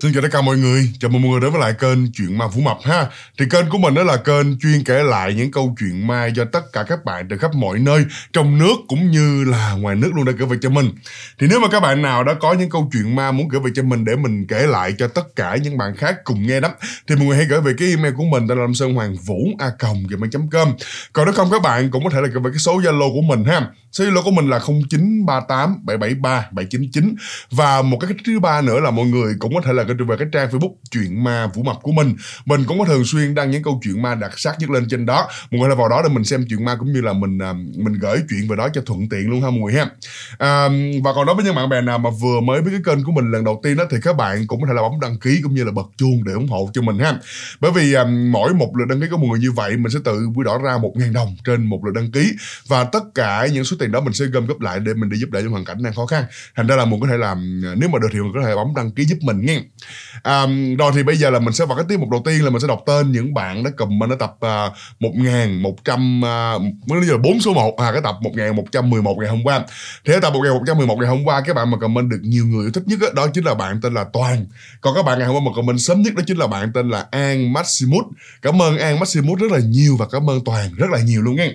Xin chào tất cả mọi người, chào mừng mọi người đến với lại kênh Chuyện Ma phủ Mập ha. Thì kênh của mình đó là kênh chuyên kể lại những câu chuyện ma do tất cả các bạn từ khắp mọi nơi Trong nước cũng như là ngoài nước luôn đã gửi về cho mình. Thì nếu mà các bạn nào đã có những câu chuyện ma muốn gửi về cho mình để mình kể lại cho tất cả những bạn khác cùng nghe đó Thì mọi người hãy gửi về cái email của mình tên là Lâm Sơn Hoàng Vũ a com. Còn nếu không các bạn cũng có thể là gửi về cái số Zalo của mình ha. Số Zalo của mình là 0938 773 799 Và một cái thứ ba nữa là mọi người cũng có thể là kênh về cái trang Facebook Chuyện Ma Vũ Mập của mình. Mình cũng có thường xuyên đăng những câu chuyện ma đặc sắc nhất lên trên đó. Mọi người là vào đó để mình xem chuyện ma cũng như là mình à, mình gửi chuyện về đó cho thuận tiện luôn ha mọi người ha. À, Và còn đối với những bạn bè nào mà vừa mới biết cái kênh của mình lần đầu tiên đó Thì các bạn cũng có thể là bấm đăng ký cũng như là bật chuông để ủng hộ cho mình ha. Bởi vì à, mỗi một lượt đăng ký của mọi người như vậy Mình sẽ tự quy đổi ra 1.000 đồng trên một lượt đăng ký. Và tất cả những số tiền đó mình sẽ gom góp lại để mình đi giúp đỡ những hoàn cảnh đang khó khăn. Thành ra là mình có thể làm à, nếu mà được thì mình có thể bấm đăng ký giúp mình nghe à, rồi thì bây giờ là mình sẽ vào cái tiết mục đầu tiên là mình sẽ đọc tên những bạn đã comment ở tập uh, một nghìn một trăm ờ, mới giờ bốn số một à cái tập một ngàn một trăm mười một ngày hôm qua. Thì ở tập một ngàn một trăm mười một ngày hôm qua các bạn mà comment được nhiều người yêu thích nhất đó, đó chính là bạn tên là toàn. Còn các bạn ngày hôm qua mà comment sớm nhất đó chính là bạn tên là an maximus. Cảm ơn an maximus rất là nhiều và cảm ơn toàn rất là nhiều luôn nghe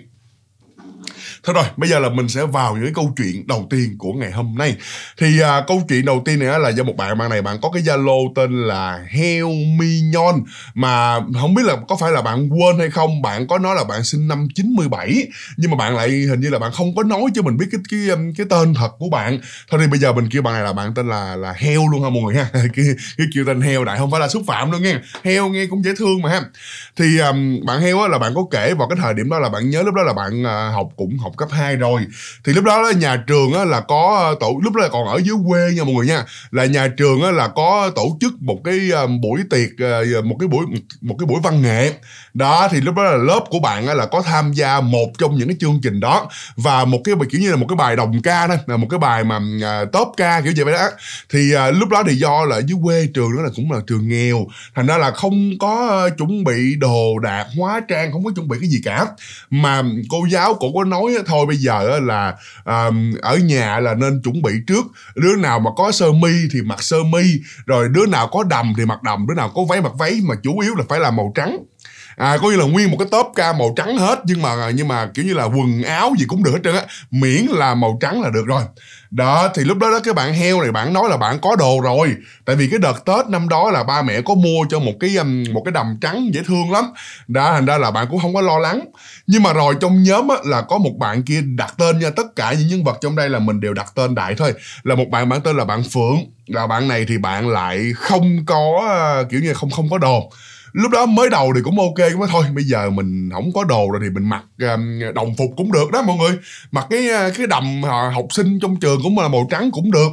Thôi rồi, bây giờ là mình sẽ vào những cái câu chuyện đầu tiên của ngày hôm nay. Thì à, câu chuyện đầu tiên này là do một bạn bạn này bạn có cái Zalo tên là Heo Mignon mà không biết là có phải là bạn quên hay không, bạn có nói là bạn sinh năm 97 nhưng mà bạn lại hình như là bạn không có nói cho mình biết cái cái um, cái tên thật của bạn. Thôi thì bây giờ mình kêu bạn này là bạn tên là là Heo luôn ha mọi người ha. cái cái kêu tên Heo đại không phải là xúc phạm đâu nghe. Heo nghe cũng dễ thương mà ha. Thì um, bạn Heo á là bạn có kể vào cái thời điểm đó là bạn nhớ lúc đó là bạn uh, học cũng học học cấp 2 rồi. Thì lúc đó, nhà trường là có ờ, tổ lúc đó là còn ở dưới quê nha mọi người nha là nhà trường là có tổ chức một cái ờ, buổi tiệc ờ, một cái buổi một cái buổi văn nghệ. Đó thì lúc đó là lớp của bạn là có tham gia một trong những cái chương trình đó. Và một cái kiểu như là một cái bài đồng ca đó là một cái bài mà top ca kiểu vậy đó. Thì lúc đó thì do là dưới quê trường đó là cũng là trường nghèo. Thành ra là không có chuẩn bị đồ đạc hóa trang không có chuẩn bị cái gì cả. Mà cô giáo cũng có nói thôi bây giờ là um, ở nhà là nên chuẩn bị trước. Đứa nào mà có sơ mi thì mặc sơ mi rồi đứa nào có đầm thì mặc đầm đứa nào có váy mặc váy mà chủ yếu là phải là màu trắng. À có như là nguyên một cái tốp ca màu trắng hết nhưng mà nhưng mà kiểu như là quần áo gì cũng được hết trơn á miễn là màu trắng là được rồi đó thì lúc đó đó cái bạn heo này bạn nói là bạn có đồ rồi. Tại vì cái đợt tết năm đó là ba mẹ có mua cho một cái um, một cái đầm trắng dễ thương lắm. Đó thành ra là bạn cũng không có lo lắng. Nhưng mà rồi trong nhóm á, là có một bạn kia đặt tên nha tất cả những nhân vật trong đây là mình đều đặt tên đại thôi. Là một bạn bạn tên là bạn phượng. Là bạn này thì bạn lại không có ờ, kiểu như không không có đồ lúc đó mới đầu thì cũng ok, cũng thôi, bây giờ mình không có đồ rồi thì mình mặc um, đồng phục cũng được đó mọi người. Mặc cái uh, cái đầm học sinh trong trường cũng là màu trắng cũng được.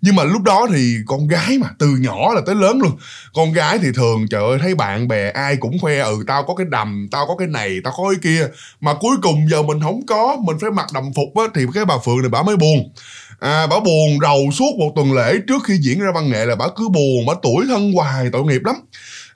Nhưng mà lúc đó thì con gái mà, từ nhỏ là tới lớn luôn. Con gái thì thường, trời ơi, thấy bạn bè ai cũng khoe ừ tao có cái đầm, tao có cái này, tao có cái kia. Mà cuối cùng giờ mình không có, mình phải mặc đồng phục á, thì cái bà phượng này bà mới buồn. À bà buồn rầu suốt một tuần lễ trước khi diễn ra văn nghệ là bà cứ buồn, bà tuổi thân hoài, tội nghiệp lắm.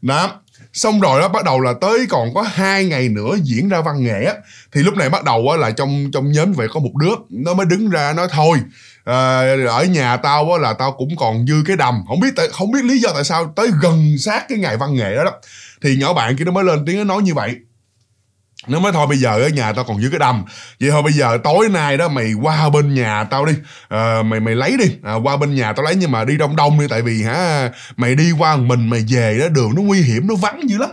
Đó xong rồi đó bắt đầu là tới còn có hai ngày nữa diễn ra văn nghệ á thì lúc này bắt đầu á là trong trong nhóm vậy có một đứa nó mới đứng ra nói thôi à, ở nhà tao á là tao cũng còn dư cái đầm. Không biết không biết lý do tại sao tới gần sát cái ngày văn nghệ đó đó. Thì nhỏ bạn kia nó mới lên tiếng nó nói như vậy nó mới thôi bây giờ ở nhà tao còn dưới cái đầm. Vậy thôi bây giờ tối nay đó mày qua bên nhà tao đi. À, mày mày lấy đi. À, qua bên nhà tao lấy nhưng mà đi đông đông đi tại vì hả mày đi qua mình mày về đó đường nó nguy hiểm nó vắng dữ lắm.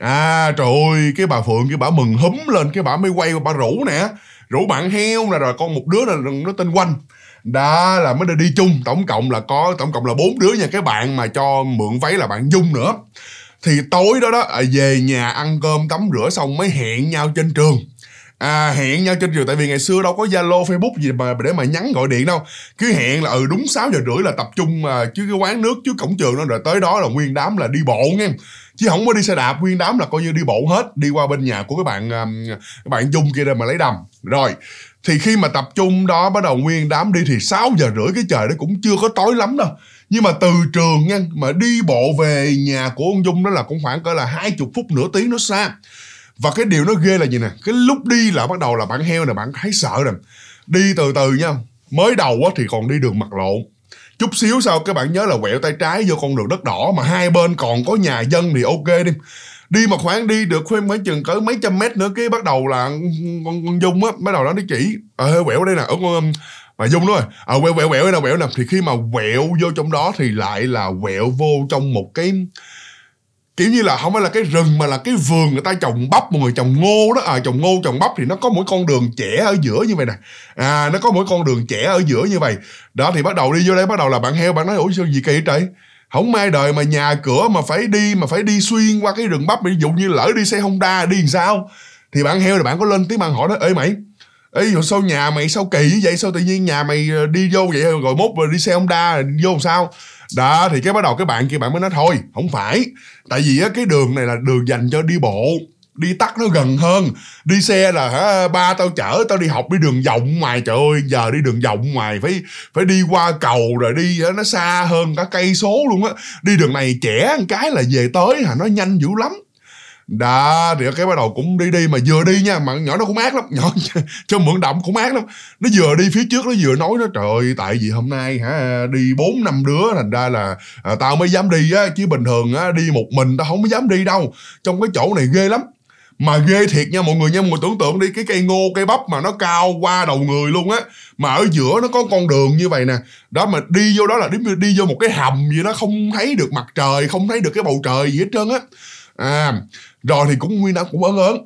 À trời ơi cái bà phượng cái bà mừng húm lên cái bà mới quay qua bà rủ nè. Rủ bạn heo nè rồi con một đứa là nó tên quanh. Đó là mới đi chung tổng cộng là có tổng cộng là bốn đứa nha cái bạn mà cho mượn váy là bạn dung nữa thì tối đó đó à, về nhà ăn cơm tắm rửa xong mới hẹn nhau trên trường. À hẹn nhau trên trường tại vì ngày xưa đâu có zalo facebook gì mà để mà nhắn gọi điện đâu. Cứ hẹn là ừ đúng 6 giờ rưỡi là tập trung mà chứ cái quán nước chứ cổng trường đó rồi tới đó là nguyên đám là đi bộ nghe. Chứ không có đi xe đạp nguyên đám là coi như đi bộ hết đi qua bên nhà của cái bạn à, cái bạn dung kia đây mà lấy đầm. Rồi thì khi mà tập trung đó bắt đầu nguyên đám đi thì 6 giờ rưỡi cái trời đó cũng chưa có tối lắm đâu nhưng mà từ trường nha mà đi bộ về nhà của ông dung đó là cũng khoảng cỡ là hai chục phút nửa tiếng nó xa. Và cái điều nó ghê là gì nè cái lúc đi là bắt đầu là bạn heo nè bạn thấy sợ nè. Đi từ từ nha mới đầu á thì còn đi đường mặt lộn chút xíu sau các bạn nhớ là quẹo tay trái vô con đường đất đỏ mà hai bên còn có nhà dân thì ok đi. Đi mà khoảng đi được khoảng mấy chừng cỡ mấy trăm mét nữa cái bắt đầu là con, con dung á bắt đầu nó đi chỉ ờ quẹo đây nè ở con mà dung đúng rồi à, quẹo quẹo quẹo nào quẹo nào thì khi mà quẹo vô trong đó thì lại là quẹo vô trong một cái kiểu như là không phải là cái rừng mà là cái vườn người ta trồng bắp một người trồng ngô đó. À trồng ngô trồng bắp thì nó có mỗi con đường trẻ ở giữa như vậy nè. À nó có mỗi con đường trẻ ở giữa như vậy. Đó thì bắt đầu đi vô đây bắt đầu là bạn heo bạn nói ủa sao gì kỳ trời? Không may đời mà nhà cửa mà phải đi mà phải đi xuyên qua cái rừng bắp ví dụ như lỡ đi xe honda đi làm sao? Thì bạn heo thì bạn có lên tiếng bạn hỏi đó ê mày ê sao nhà mày sao kỳ như vậy? Sao tự nhiên nhà mày ờ, đi vô vậy? Rồi mốt rồi đi xe honda vô làm sao? Đó, thì cái bắt đầu cái bạn kia bạn mới nói, thôi không phải. Tại vì á, cái đường này là đường dành cho đi bộ, đi tắt nó gần hơn. Đi xe là, hả, ba tao chở tao đi học đi đường vọng ngoài. Trời ơi, giờ đi đường vọng ngoài phải phải đi qua cầu rồi đi nó xa hơn cả cây số luôn á. Đi đường này trẻ một cái là về tới hả, nó nhanh dữ lắm đó thì cái bắt đầu cũng đi đi mà vừa đi nha mà nhỏ nó cũng ác lắm nhỏ cho mượn động cũng ác lắm. Nó vừa đi phía trước nó vừa nói nó trời ơi tại vì hôm nay hả đi bốn năm đứa thành ra là à, tao mới dám đi á chứ bình thường á đi một mình tao không có dám đi đâu. Trong cái chỗ này ghê lắm. Mà ghê thiệt nha mọi người nha mọi người tưởng tượng đi cái cây ngô cây bắp mà nó cao qua đầu người luôn á mà ở giữa nó có con đường như vậy nè. Đó mà đi vô đó là đi, đi vô một cái hầm gì đó không thấy được mặt trời không thấy được cái bầu trời gì hết trơn á à rồi thì cũng nguyên đã cũng ớn ớn.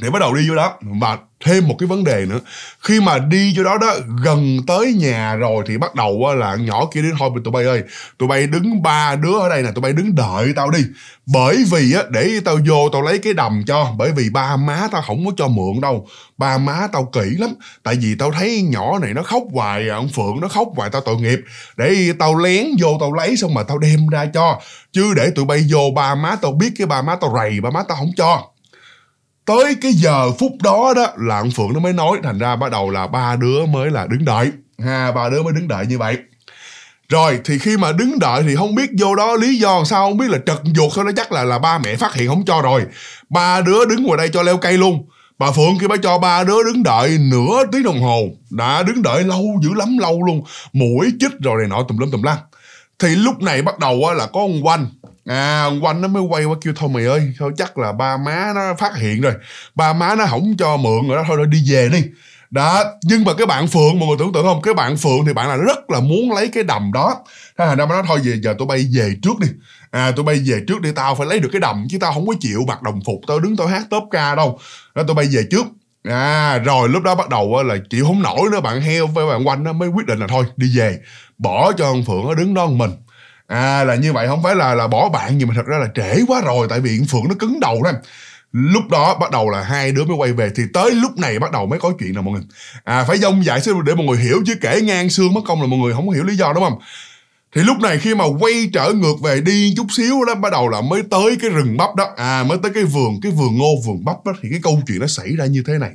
Để bắt đầu đi vô đó. Và thêm một cái vấn đề nữa. Khi mà đi chỗ đó đó, gần tới nhà rồi thì bắt đầu là nhỏ kia đến thôi tụi bay ơi, tụi bay đứng ba đứa ở đây nè, tụi bay đứng đợi tao đi. Bởi vì, á, để tao vô tao lấy cái đầm cho, bởi vì ba má tao không có cho mượn đâu. Ba má tao kỹ lắm, tại vì tao thấy nhỏ này nó khóc hoài à, ông phượng nó khóc hoài, tao tội nghiệp. Để tao lén vô tao lấy xong mà tao đem ra cho. Chứ để tụi bay vô ba má tao biết cái ba má tao rầy, ba má tao không cho tới cái giờ phút đó đó là ông phượng nó mới nói, thành ra bắt đầu là ba đứa mới là đứng đợi. Ha, ba đứa mới đứng đợi như vậy. Rồi, thì khi mà đứng đợi thì không biết vô đó lý do sao, không biết là trật ruột thôi nó chắc là là ba mẹ phát hiện không cho rồi. Ba đứa đứng ngoài đây cho leo cây luôn. Bà phượng kia bà cho ba đứa đứng đợi nửa tiếng đồng hồ. Đã đứng đợi lâu dữ lắm, lâu luôn. Mũi chích rồi này nọ, tùm lum tùm lăng. Thì lúc này bắt đầu là có ông quanh à ông quanh nó mới quay qua kêu, thôi mày ơi, thôi chắc là ba má nó phát hiện rồi. Ba má nó không cho mượn rồi đó, thôi rồi đi về đi. Đó, nhưng mà cái bạn phượng, mọi người tưởng tượng không? Cái bạn phượng thì bạn là rất là muốn lấy cái đầm đó. Thế là nó nói, thôi về, giờ tụi bay về trước đi. À tụi bay về trước đi tao phải lấy được cái đầm, chứ tao không có chịu mặc đồng phục, tao đứng tao hát top ca đâu. Đó, tụi bay về trước. À rồi lúc đó bắt đầu là chịu không nổi nữa, bạn heo, với bạn quanh nó mới quyết định là thôi, đi về. Bỏ cho ông phượng nó đứng đó một mình à là như vậy, không phải là là bỏ bạn nhưng mà thật ra là trễ quá rồi, tại vì phượng nó cứng đầu đó lúc đó bắt đầu là hai đứa mới quay về, thì tới lúc này bắt đầu mới có chuyện nào mọi người. À phải dông dạy xíu để mọi người hiểu, chứ kể ngang xương mất công là mọi người không hiểu lý do, đúng không? Thì lúc này khi mà quay trở ngược về đi chút xíu đó, bắt đầu là mới tới cái rừng bắp đó. À mới tới cái vườn cái vườn ngô vườn bắp đó, thì cái câu chuyện nó xảy ra như thế này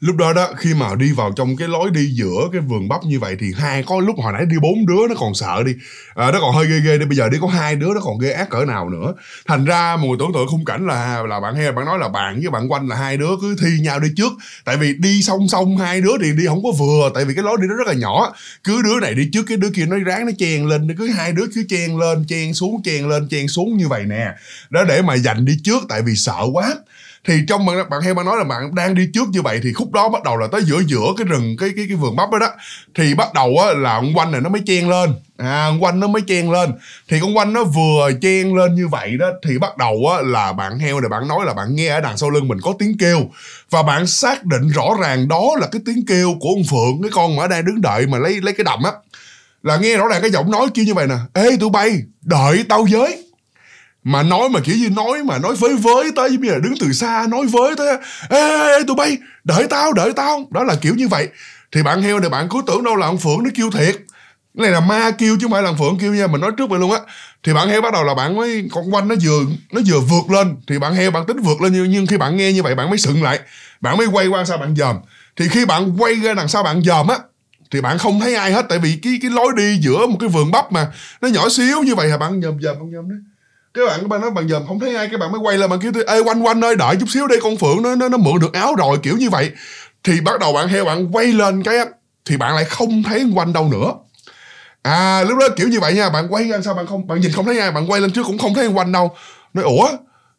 lúc đó đó khi mà đi vào trong cái lối đi giữa cái vườn bắp như vậy thì hai có lúc hồi nãy đi bốn đứa nó còn sợ đi. À, nó còn hơi ghê ghê đi bây giờ đi có hai đứa nó còn ghê ác cỡ nào nữa. Thành ra một người tưởng tượng khung cảnh là là bạn he bạn nói là bạn với bạn quanh là hai đứa cứ thi nhau đi trước. Tại vì đi song song hai đứa thì đi không có vừa tại vì cái lối đi nó rất là nhỏ. Cứ đứa này đi trước cái đứa kia nó ráng nó chen lên cứ hai đứa cứ chen lên chen xuống chen lên chen xuống như vậy nè. Đó để mà giành đi trước tại vì sợ quá thì trong bạn bạn hay bạn nói là bạn đang đi trước như vậy thì khúc đó bắt đầu là tới giữa giữa cái rừng, cái cái cái vườn bắp đó đó. Thì bắt đầu á là con quanh này nó mới chen lên. À con quanh nó mới chen lên. Thì con quanh nó vừa chen lên như vậy đó, thì bắt đầu á là bạn heo này bạn nói là bạn nghe ở đằng sau lưng mình có tiếng kêu. Và bạn xác định rõ ràng đó là cái tiếng kêu của ông phượng, cái con mà đang đứng đợi mà lấy lấy cái đầm á. Là nghe rõ ràng cái giọng nói kêu như vậy nè. Ê, tụi bay, đợi tao với mà nói mà kiểu như nói mà nói với với tới như bia đứng từ xa nói với tới ê, ê tụi bay đợi tao đợi tao. Đó là kiểu như vậy. Thì bạn heo này bạn cứ tưởng đâu là ông phượng nó kêu thiệt. Cái này là ma kêu chứ không phải là phượng kêu nha mình nói trước vậy luôn á. Thì bạn heo bắt đầu là bạn mới con quanh nó vừa nó vừa vượt lên. Thì bạn heo bạn tính vượt lên nhưng, nhưng khi bạn nghe như vậy bạn mới sững lại. Bạn mới quay qua sau bạn dòm. Thì khi bạn quay ra đằng sau bạn dòm á thì bạn không thấy ai hết tại vì cái cái lối đi giữa một cái vườn bắp mà nó nhỏ xíu như vậy hả bạn? Dòm dòm không dòm đấy cái bạn bạn nói, bạn giờ không thấy ai. Cái bạn mới quay lên bạn kêu tôi, ê quanh quanh ơi, đợi chút xíu đi, con phượng nó nó nó mượn được áo rồi, kiểu như vậy. Thì bắt đầu bạn heo bạn quay lên cái thì bạn lại không thấy quanh đâu nữa. À lúc đó kiểu như vậy nha, bạn quay ra sao bạn không, bạn nhìn không thấy ai, bạn quay lên trước cũng không thấy quanh đâu. Nói, ủa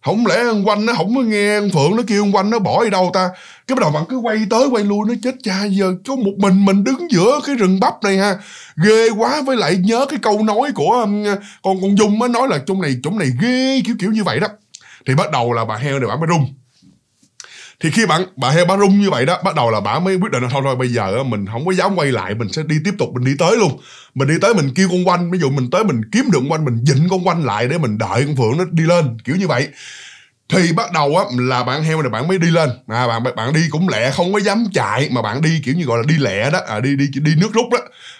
không lẽ ông quanh nó không có nghe ông phượng nó kêu ông quanh nó bỏ đi đâu ta? Cái bắt đầu bạn cứ quay tới quay lui nó chết cha giờ có một mình mình đứng giữa cái rừng bắp này ha. Ghê quá với lại nhớ cái câu nói của um, con con dung á nói là trong này chỗ này ghê kiểu kiểu như vậy đó. Thì bắt đầu là bà heo này bà mới rung thì khi bạn bà heo bà rung như vậy đó bắt đầu là bà mới quyết định là thôi thôi bây giờ mình không có dám quay lại mình sẽ đi tiếp tục mình đi tới luôn. Mình đi tới mình kêu con quanh ví dụ mình tới mình kiếm được con quanh mình dịnh con quanh lại để mình đợi con phượng nó đi lên kiểu như vậy. Thì bắt đầu á là bạn heo này bạn mới đi lên. À bạn bạn đi cũng lẹ không có dám chạy mà bạn đi kiểu như gọi là đi lẹ đó à, đi đi đi nước rút đó.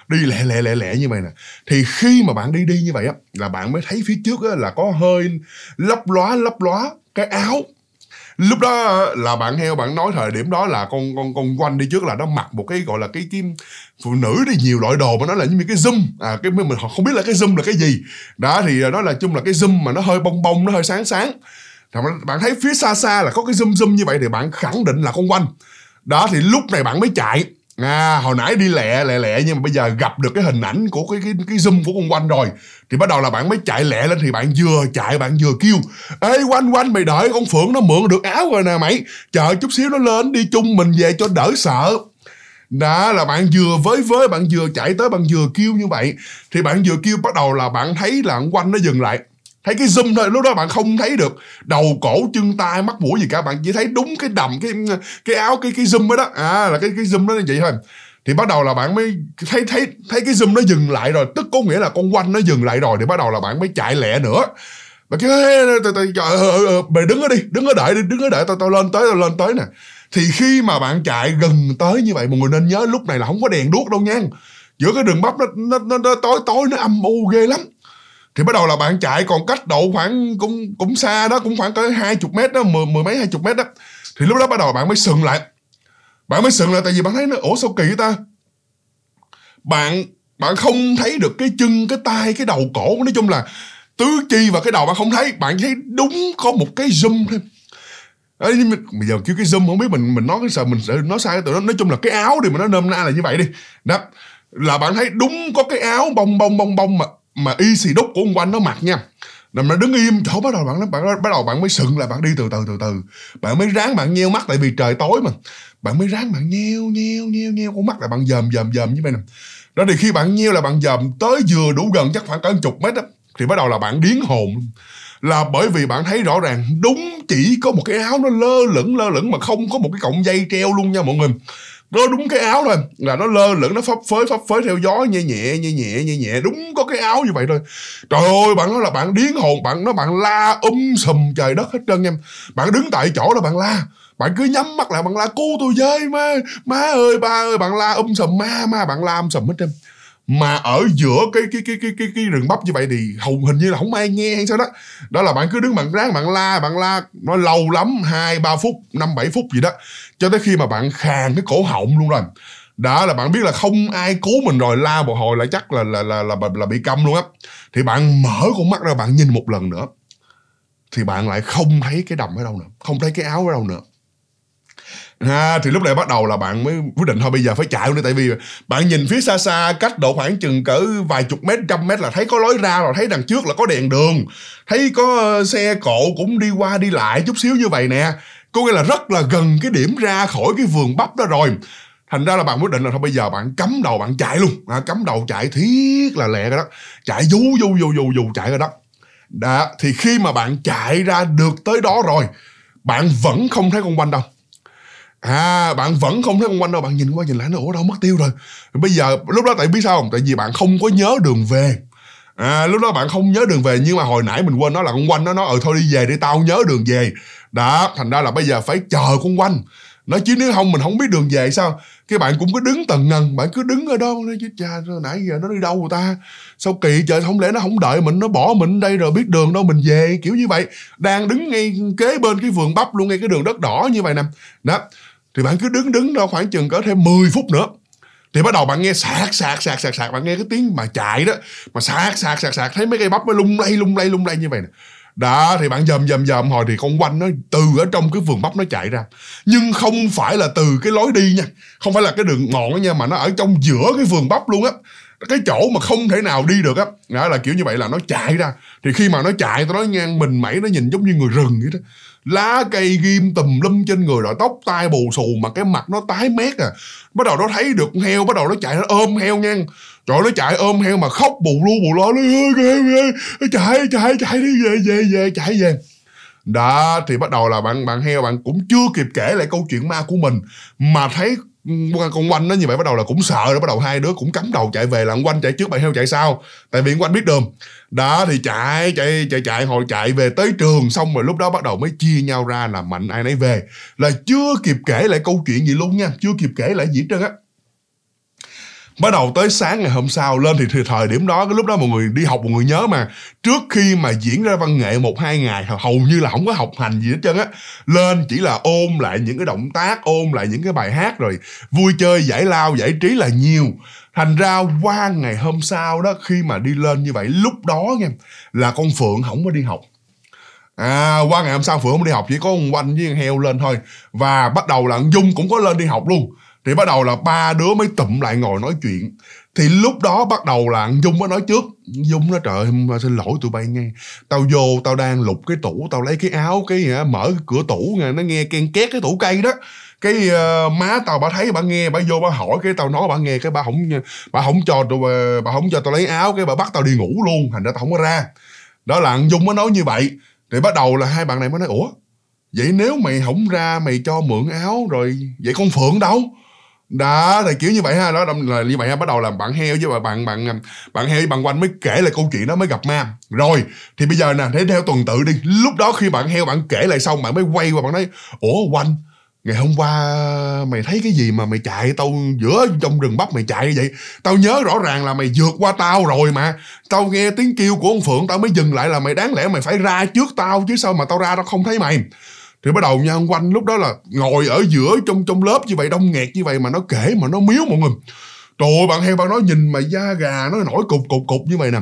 Đi lẹ lẹ lẹ lẹ như vậy nè. Thì khi mà bạn đi đi như vậy á là bạn mới thấy phía trước á là có hơi lấp lóa lấp lóa cái áo lúc đó ờ, là bạn heo bạn nói thời điểm đó là con con con quanh đi trước là nó mặc một cái, gọi là, cái cái phụ nữ đi, nhiều loại đồ mà nó là như cái zoom. À cái mình không biết là cái zoom là cái gì. Đó, thì ờ, nó là chung là cái zoom mà nó hơi bông bông nó hơi sáng sáng. Bạn thấy phía xa xa là có cái zoom zoom như vậy thì bạn khẳng định là con quanh. Đó, thì lúc này bạn mới chạy. À, hồi nãy đi lẹ lẹ lẹ nhưng mà bây giờ gặp được cái hình ảnh của cái cái cái zoom của con quanh rồi. Thì bắt đầu là bạn mới chạy lẹ lên thì bạn vừa chạy bạn vừa kêu ê quanh quanh mày đợi con phượng nó mượn được áo rồi nè mày. Chờ chút xíu nó lên đi chung mình về cho đỡ sợ. Đó là bạn vừa với với bạn vừa chạy tới bạn vừa kêu như vậy. Thì bạn vừa kêu bắt đầu là bạn thấy là quanh nó dừng lại thấy cái zoom thôi lúc đó bạn không thấy được. Đầu cổ chân tay mắt mũi gì cả. Bạn chỉ thấy đúng cái đầm cái cái áo cái cái zoom đó, đó. À là cái cái zoom đó như vậy thôi. Thì bắt đầu là bạn mới thấy thấy thấy cái zoom nó dừng lại rồi. Tức có nghĩa là con quanh nó dừng lại rồi. Thì bắt đầu là bạn mới chạy lẹ nữa. Mà cái trời mày đứng ở đi đứng ở đợi đi đứng ở đợi tao tao lên tới tao lên tới nè. Thì khi mà bạn chạy gần tới như vậy mọi người nên nhớ lúc này là không có đèn đuốc đâu nha. Giữa cái đường bắp nó nó, nó, nó tối tối nó âm u ghê lắm thì bắt đầu là bạn chạy còn cách độ khoảng cũng cũng xa đó cũng khoảng tới hai chục mét đó mười, mười mấy hai chục mét đó. Thì lúc đó bắt đầu bạn mới sừng lại. Bạn mới sừng lại tại vì bạn thấy nó ổ sao kỳ ta? Bạn bạn không thấy được cái chân cái tay cái đầu cổ nói chung là tứ chi và cái đầu bạn không thấy. Bạn thấy đúng có một cái zoom thôi. Đấy, bây giờ kêu cái zoom không biết mình mình nói cái sợ mình sợ nói sai tụi nó nói chung là cái áo thì mà nó nôm na là như vậy đi. Đó là bạn thấy đúng có cái áo bông bông bông bông mà mà y xì đúc của ông quanh nó mặc nha. Rồi nó đứng im chỗ bắt đầu bạn bạn bắt đầu bạn mới sừng là bạn đi từ từ từ từ. Bạn mới ráng bạn nheo mắt tại vì trời tối mà. Bạn mới ráng bạn nheo nheo nheo nheo, con mắt là bạn dòm dòm dòm như vậy nè. Đó, thì khi bạn nheo là bạn dòm tới vừa đủ gần chắc khoảng cỡ chục mét đó thì bắt đầu là bạn điến hồn là bởi vì bạn thấy rõ ràng, đúng chỉ có một cái áo nó lơ lửng lơ lửng mà không có một cái cọng dây treo luôn nha mọi người nó đúng cái áo thôi là nó lơ lửng, nó phấp phới phấp phới theo gió, nhẹ nhẹ nhẹ nhẹ nhẹ nhẹ. Đúng có cái áo như vậy thôi. Trời ơi, bạn nói là bạn điến hồn, bạn nó bạn la um sùm trời đất hết trơn em. Bạn đứng tại chỗ là bạn la. Bạn cứ nhắm mắt lại, bạn la cứu tôi với má má ơi, ba ơi, bạn la um sùm, ma ma, bạn la um sùm hết trơn mà ở giữa cái cái cái cái cái cái rừng bắp như vậy thì hầu hình như là không ai nghe hay sao đó. Đó là bạn cứ đứng bạn ráng bạn la bạn la nó lâu lắm hai ba phút năm bảy phút gì đó cho tới khi mà bạn khàn cái cổ họng luôn rồi. Đó là bạn biết là không ai cứu mình rồi la một hồi lại chắc là là là là, là, là bị câm luôn á. Thì bạn mở con mắt ra bạn nhìn một lần nữa thì bạn lại không thấy cái đầm ở đâu nữa không thấy cái áo ở đâu nữa ha thì lúc này bắt đầu là bạn mới quyết định thôi bây giờ phải chạy nữa tại vì bạn nhìn phía xa xa cách độ khoảng chừng cỡ vài chục mét trăm mét là thấy có lối ra rồi thấy đằng trước là có đèn đường thấy có ờ, xe cộ cũng đi qua đi lại chút xíu như vậy nè. Có nghĩa là rất là gần cái điểm ra khỏi cái vườn bắp đó rồi. Thành ra là bạn quyết định là thôi bây giờ bạn cắm đầu bạn chạy luôn. À, cắm đầu chạy thiết là lẹ cái đó. Chạy vú vú vú vú vú chạy cái đó. Đã thì khi mà bạn chạy ra được tới đó rồi bạn vẫn không thấy con quanh đâu à bạn vẫn không thấy con quanh đâu, bạn nhìn qua nhìn lại nó, ủa, đâu, mất tiêu rồi. Bây giờ, lúc đó tại biết sao không? Tại vì bạn không có nhớ đường về. À lúc đó bạn không nhớ đường về, nhưng mà hồi nãy mình quên nó là con quanh nó nói ừ thôi đi về để tao nhớ đường về. Đó, thành ra là bây giờ phải chờ con quanh. Nói chứ nếu không, mình không biết đường về sao? Cái bạn cũng cứ đứng tầng ngần, bạn cứ đứng ở đó, nói chứ cha nãy giờ nó đi đâu rồi ta? Sao kỳ trời không lẽ nó không đợi mình, nó bỏ mình đây rồi biết đường đâu mình về? Kiểu như vậy. Đang đứng ngay kế bên cái vườn bắp luôn, ngay cái đường đất đỏ như vậy nè. Đó thì bạn cứ đứng đứng đó khoảng chừng có thêm 10 phút nữa. Thì bắt đầu bạn nghe sạc sạc sạc sạc sạc. Bạn nghe cái tiếng mà chạy đó. Mà sạc sạc sạc sạc. Thấy mấy cây bắp nó lung lay lung lay lung lay như vậy nè. Đó, thì bạn dầm dầm dầm hồi thì con quanh nó từ ở trong cái vườn bắp nó chạy ra. Nhưng không phải là từ cái lối đi nha. Không phải là cái đường ngọn nha, mà nó ở trong giữa cái vườn bắp luôn á. Cái chỗ mà không thể nào đi được á. Đó là kiểu như vậy là nó chạy ra. Thì khi mà nó chạy tôi nói ngang mình mẩy, nó nhìn giống như người rừng vậy đó lá cây ghim tùm lum trên người, rồi tóc tai bù xù mà cái mặt nó tái mét à. Bắt đầu nó thấy được heo, bắt đầu nó chạy nó ôm heo nha. Rồi nó chạy ôm heo mà khóc bù lu bù lo, nó chạy chạy chạy đi về về về, chạy về. Đó, thì bắt đầu là bạn bạn heo bạn cũng chưa kịp kể lại câu chuyện ma của mình, mà thấy con quanh nó như vậy bắt đầu là cũng sợ rồi, bắt đầu hai đứa cũng cắm đầu chạy về là quanh chạy trước, bạn heo chạy sau. Tại vì quanh biết đường. Đó, thì chạy chạy chạy chạy, hồi chạy về tới trường xong rồi lúc đó bắt đầu mới chia nhau ra là mạnh ai nấy về. Là chưa kịp kể lại câu chuyện gì luôn nha, chưa kịp kể lại gì hết trơn á bắt đầu tới sáng ngày hôm sau lên thì, thì thời điểm đó cái lúc đó mọi người đi học mọi người nhớ mà. Trước khi mà diễn ra văn nghệ một hai ngày hầu như là không có học hành gì hết trơn á. Lên chỉ là ôm lại những cái động tác ôm lại những cái bài hát rồi vui chơi giải lao giải trí là nhiều. Thành ra qua ngày hôm sau đó khi mà đi lên như vậy lúc đó nha là con phượng không có đi học. À, qua ngày hôm sau Phượng không đi học chỉ có con quanh với con heo lên thôi. Và bắt đầu là Dung cũng có lên đi học luôn thì bắt đầu là ba đứa mới tụm lại ngồi nói chuyện. Thì lúc đó bắt đầu là dung mới nói trước. Dung nói trời xin lỗi tụi bay nghe. Tao vô tao đang lục cái tủ tao lấy cái áo cái gì mở cái cửa tủ nghe nó nghe ken két cái tủ cây đó. Cái uh, má tao bà thấy bà nghe bà vô bà hỏi cái tao nói bà nghe cái bà không à, bà không cho tụi bà không cho tao lấy áo cái bà bắt tao đi ngủ luôn thành ra tao không có ra. Đó là dung mới nói như vậy. Thì bắt đầu là hai bạn này mới nói ủa vậy nếu mày không ra mày cho mượn áo rồi vậy con phượng đâu đó, thì kiểu như vậy ha. Đó là như vậy ha. Bắt đầu là bạn heo với bạn bạn um, bạn heo với bạn quanh mới kể lại câu chuyện đó, mới gặp ma. Rồi, thì bây giờ nè, thế theo tuần tự đi. Lúc đó khi bạn heo bạn kể lại xong, bạn mới quay qua bạn nói, ủa quanh ngày hôm qua mày thấy cái gì mà mày chạy tao giữa trong rừng bắp mày chạy như vậy? Tao nhớ rõ ràng là mày vượt qua tao rồi mà. Tao nghe tiếng kêu của ông phượng, tao mới dừng lại là mày đáng lẽ mày phải ra trước tao chứ sao mà tao ra tao không thấy mày thì bắt đầu nha ông quanh lúc đó là ngồi ở giữa trong trong lớp như vậy đông nghẹt như vậy mà nó kể mà nó miếu mọi người. Trời ơi, bạn heo bạn nói nhìn mà da gà nó nổi cục cục cục như vậy nè.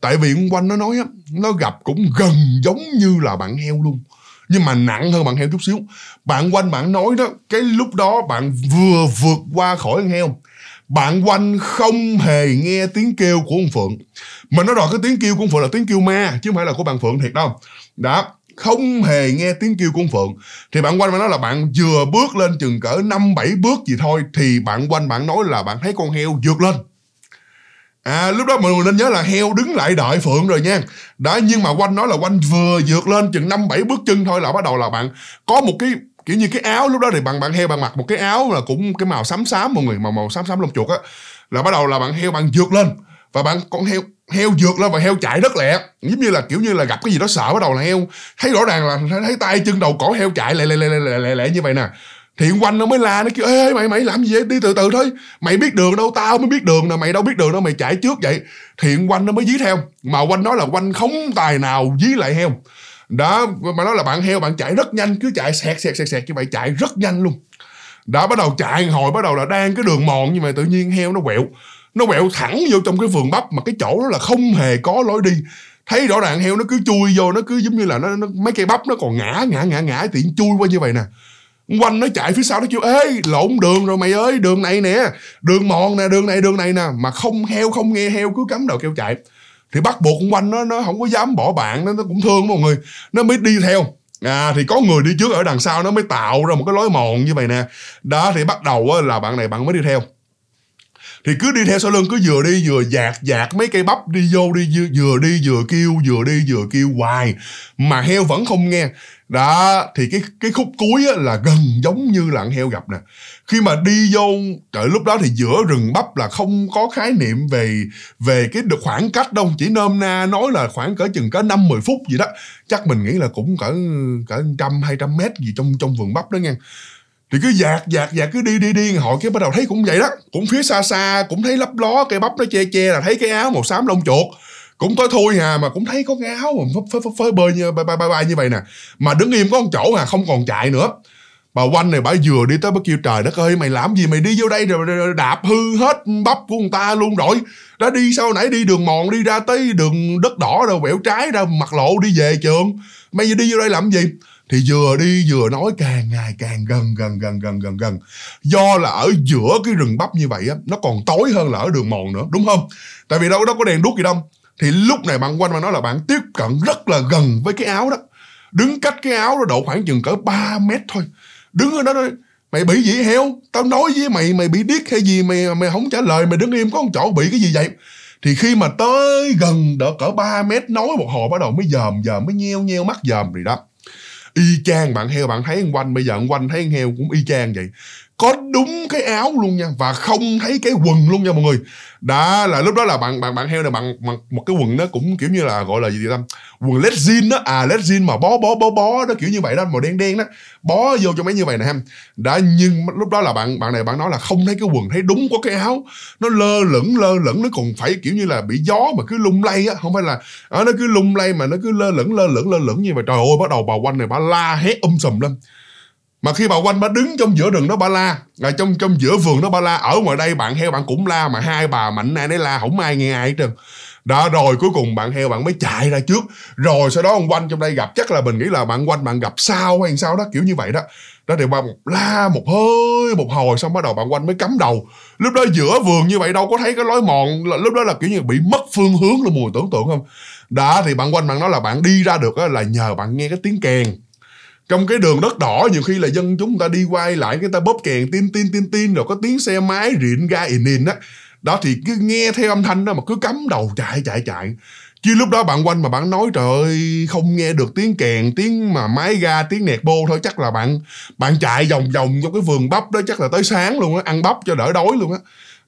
Tại vì ông quanh nó nói á Nó gặp cũng gần giống như là bạn heo luôn. Nhưng mà nặng hơn bạn heo chút xíu. Bạn quanh bạn nói đó Cái lúc đó bạn vừa vượt qua khỏi con heo Bạn quanh không hề nghe tiếng kêu của ông Phượng. Mà nó rồi cái tiếng kêu của ông Phượng là tiếng kêu ma Chứ không phải là của bạn Phượng thiệt đâu. Đó không hề nghe tiếng kêu của con Phượng. Thì bạn quanh bạn nói là bạn vừa bước lên chừng cỡ năm, bảy bước gì thôi, thì bạn quanh bạn nói là bạn thấy con heo vượt lên. À lúc đó mọi người nên nhớ là heo đứng lại đợi Phượng rồi nha. Đó nhưng mà quanh nói là quanh vừa vượt lên chừng năm, bảy bước chân thôi là bắt đầu là bạn có một cái, kiểu như cái áo, lúc đó thì bạn bạn heo bạn mặc một cái áo là cũng cái màu xám xám mọi người, màu màu xám xám lông chuột á, là bắt đầu là bạn heo bạn vượt lên. Và bạn, con heo heo vượt lên và heo chạy rất lẹ. Giống như là, kiểu như là gặp cái gì đó sợ bắt đầu là heo. Thấy rõ ràng là, thấy tay chân đầu cổ heo chạy lẹ lẹ lẹ lẹ lẹ lẹ như vậy nè. Thì quanh nó mới la, nó kêu, ê mày mày làm gì vậy? Đi từ từ thôi. Mày biết đường đâu, tao mới biết đường nè. Mày đâu biết đường đâu, mày chạy trước vậy. Thì quanh nó mới dí theo. Mà quanh nói là quanh không tài nào dí lại heo. Đó, mà nói là bạn heo, bạn chạy rất nhanh, cứ chạy sẹt sẹt sẹt sẹt như vậy, chạy rất nhanh luôn. Đã bắt đầu chạy hồi bắt đầu là đang cái đường mòn như vậy, tự nhiên heo nó quẹo nó quẹo thẳng vô trong cái vườn bắp mà cái chỗ đó là không hề có lối đi. Thấy rõ ràng heo nó cứ chui vô nó cứ giống như là nó, nó mấy cây bắp nó còn ngã ngã ngã ngã tiện chui qua như vậy nè. Quanh nó chạy phía sau nó kêu ê lộn đường rồi mày ơi đường này nè đường mòn nè đường này đường này nè. Mà không heo không nghe heo cứ cắm đầu kêu chạy. Thì bắt buộc quanh nó nó không có dám bỏ bạn nó, nó cũng thương mọi người. Nó mới đi theo. À thì có người đi trước ở đằng sau nó mới tạo ra một cái lối mòn như vậy nè. Đó thì bắt đầu là bạn này bạn mới đi theo thì cứ đi theo sau lưng cứ vừa đi vừa dạt dạt mấy cây bắp đi vô đi vừa đi vừa kêu vừa đi vừa kêu hoài mà heo vẫn không nghe. Đó thì cái cái khúc cuối á, là gần giống như là heo gặp nè. Khi mà đi vô trời lúc đó thì giữa rừng bắp là không có khái niệm về về cái được khoảng cách đâu. Chỉ nôm na nói là khoảng cỡ chừng có năm mười phút gì đó. Chắc mình nghĩ là cũng cỡ cỡ trăm hai trăm mét gì trong trong vườn bắp đó nha thì cứ dạt dạt dạt, cứ đi đi đi. Họ cái bắt đầu thấy cũng vậy đó. Cũng phía xa xa, cũng thấy lấp ló, cây bắp nó che che là thấy cái áo màu xám lông chuột. Cũng tối thui hà mà cũng thấy có cái áo mà phơi phơi phơi bơi như bay bay bay như vậy nè. Mà đứng im có một chỗ hà, không còn chạy nữa. Bà quanh này bà vừa đi tới bà kêu, trời đất ơi, mày làm gì? Mày đi vô đây rồi đạp hư hết bắp của người ta luôn rồi. Đã đi sau nãy? Đi đường mòn, đi ra tới đường đất đỏ rồi, quẹo trái ra mặt lộ đi về trường. Mày đi vô đây làm gì? Thì vừa đi vừa nói càng ngày càng gần gần gần gần gần gần. Do là ở giữa cái rừng bắp như vậy á, nó còn tối hơn là ở đường mòn nữa, đúng không? Tại vì đâu đó có đèn đuốc gì đâu. Thì lúc này bạn quanh mà nói là bạn tiếp cận rất là gần với cái áo đó. Đứng cách cái áo đó độ khoảng chừng cỡ 3 mét thôi. Đứng ở đó thôi mày bị gì heo? Tao nói với mày mày bị điếc hay gì, mày mày không trả lời, mày đứng im, có một chỗ bị cái gì vậy? Thì khi mà tới gần đỡ cỡ 3 mét, nói một hồi bắt đầu mới dòm dòm, mới nheo nheo mắt dòm rồi đó y chang. Bạn heo, bạn thấy anh quanh, bây giờ anh quanh thấy heo cũng y chang vậy có đúng cái áo luôn nha và không thấy cái quần luôn nha mọi người. Đã là lúc đó là bạn bạn bạn heo này bạn mặc một cái quần nó cũng kiểu như là gọi là gì tâm quần led jean đó. À led jean mà bó bó bó bó đó kiểu như vậy đó màu đen đen đó. Bó vô cho mấy như vậy nè em đã nhưng lúc đó là bạn bạn này bạn nói là không thấy cái quần thấy đúng có cái áo. Nó lơ lửng lơ lửng nó còn phải kiểu như là bị gió mà cứ lung lay á. Không phải là à, nó cứ lung lay mà nó cứ lơ lửng lơ lửng lơ lửng như vậy. Trời ơi bắt đầu bà quanh này bà la hét um sùm lên mà khi bà quanh bà đứng trong giữa rừng đó bà la là trong trong giữa vườn đó bà la, ở ngoài đây bạn heo bạn cũng la mà hai bà mạnh ai nấy la không ai nghe ai hết trơn. Đó rồi cuối cùng bạn heo bạn mới chạy ra trước. Rồi sau đó ông quanh trong đây gặp, chắc là mình nghĩ là bạn quanh bạn gặp sao hay sao đó, kiểu như vậy đó. Đó thì bà la một hơi, một hồi xong bắt đầu bạn quanh mới cắm đầu. Lúc đó giữa vườn như vậy đâu có thấy cái lối mòn lúc đó là kiểu như bị mất phương hướng luôn mùi tưởng tượng không? Đó thì bạn quanh bạn nói là bạn đi ra được là nhờ bạn nghe cái tiếng kèn trong cái đường đất đỏ, nhiều khi là dân chúng ta đi quay lại, người ta bóp kèn, tin tin tin tin, rồi có tiếng xe máy rịn ga ìn ìn á. Đó thì cứ nghe theo âm thanh đó mà cứ cắm đầu chạy chạy chạy. Chứ lúc đó bạn quanh mà bạn nói, trời ơi, không nghe được tiếng kèn, tiếng mà máy ga, tiếng nẹt bô thôi. Chắc là bạn bạn chạy vòng vòng trong cái vườn bắp đó, chắc là tới sáng luôn á, ăn bắp cho đỡ đói luôn á.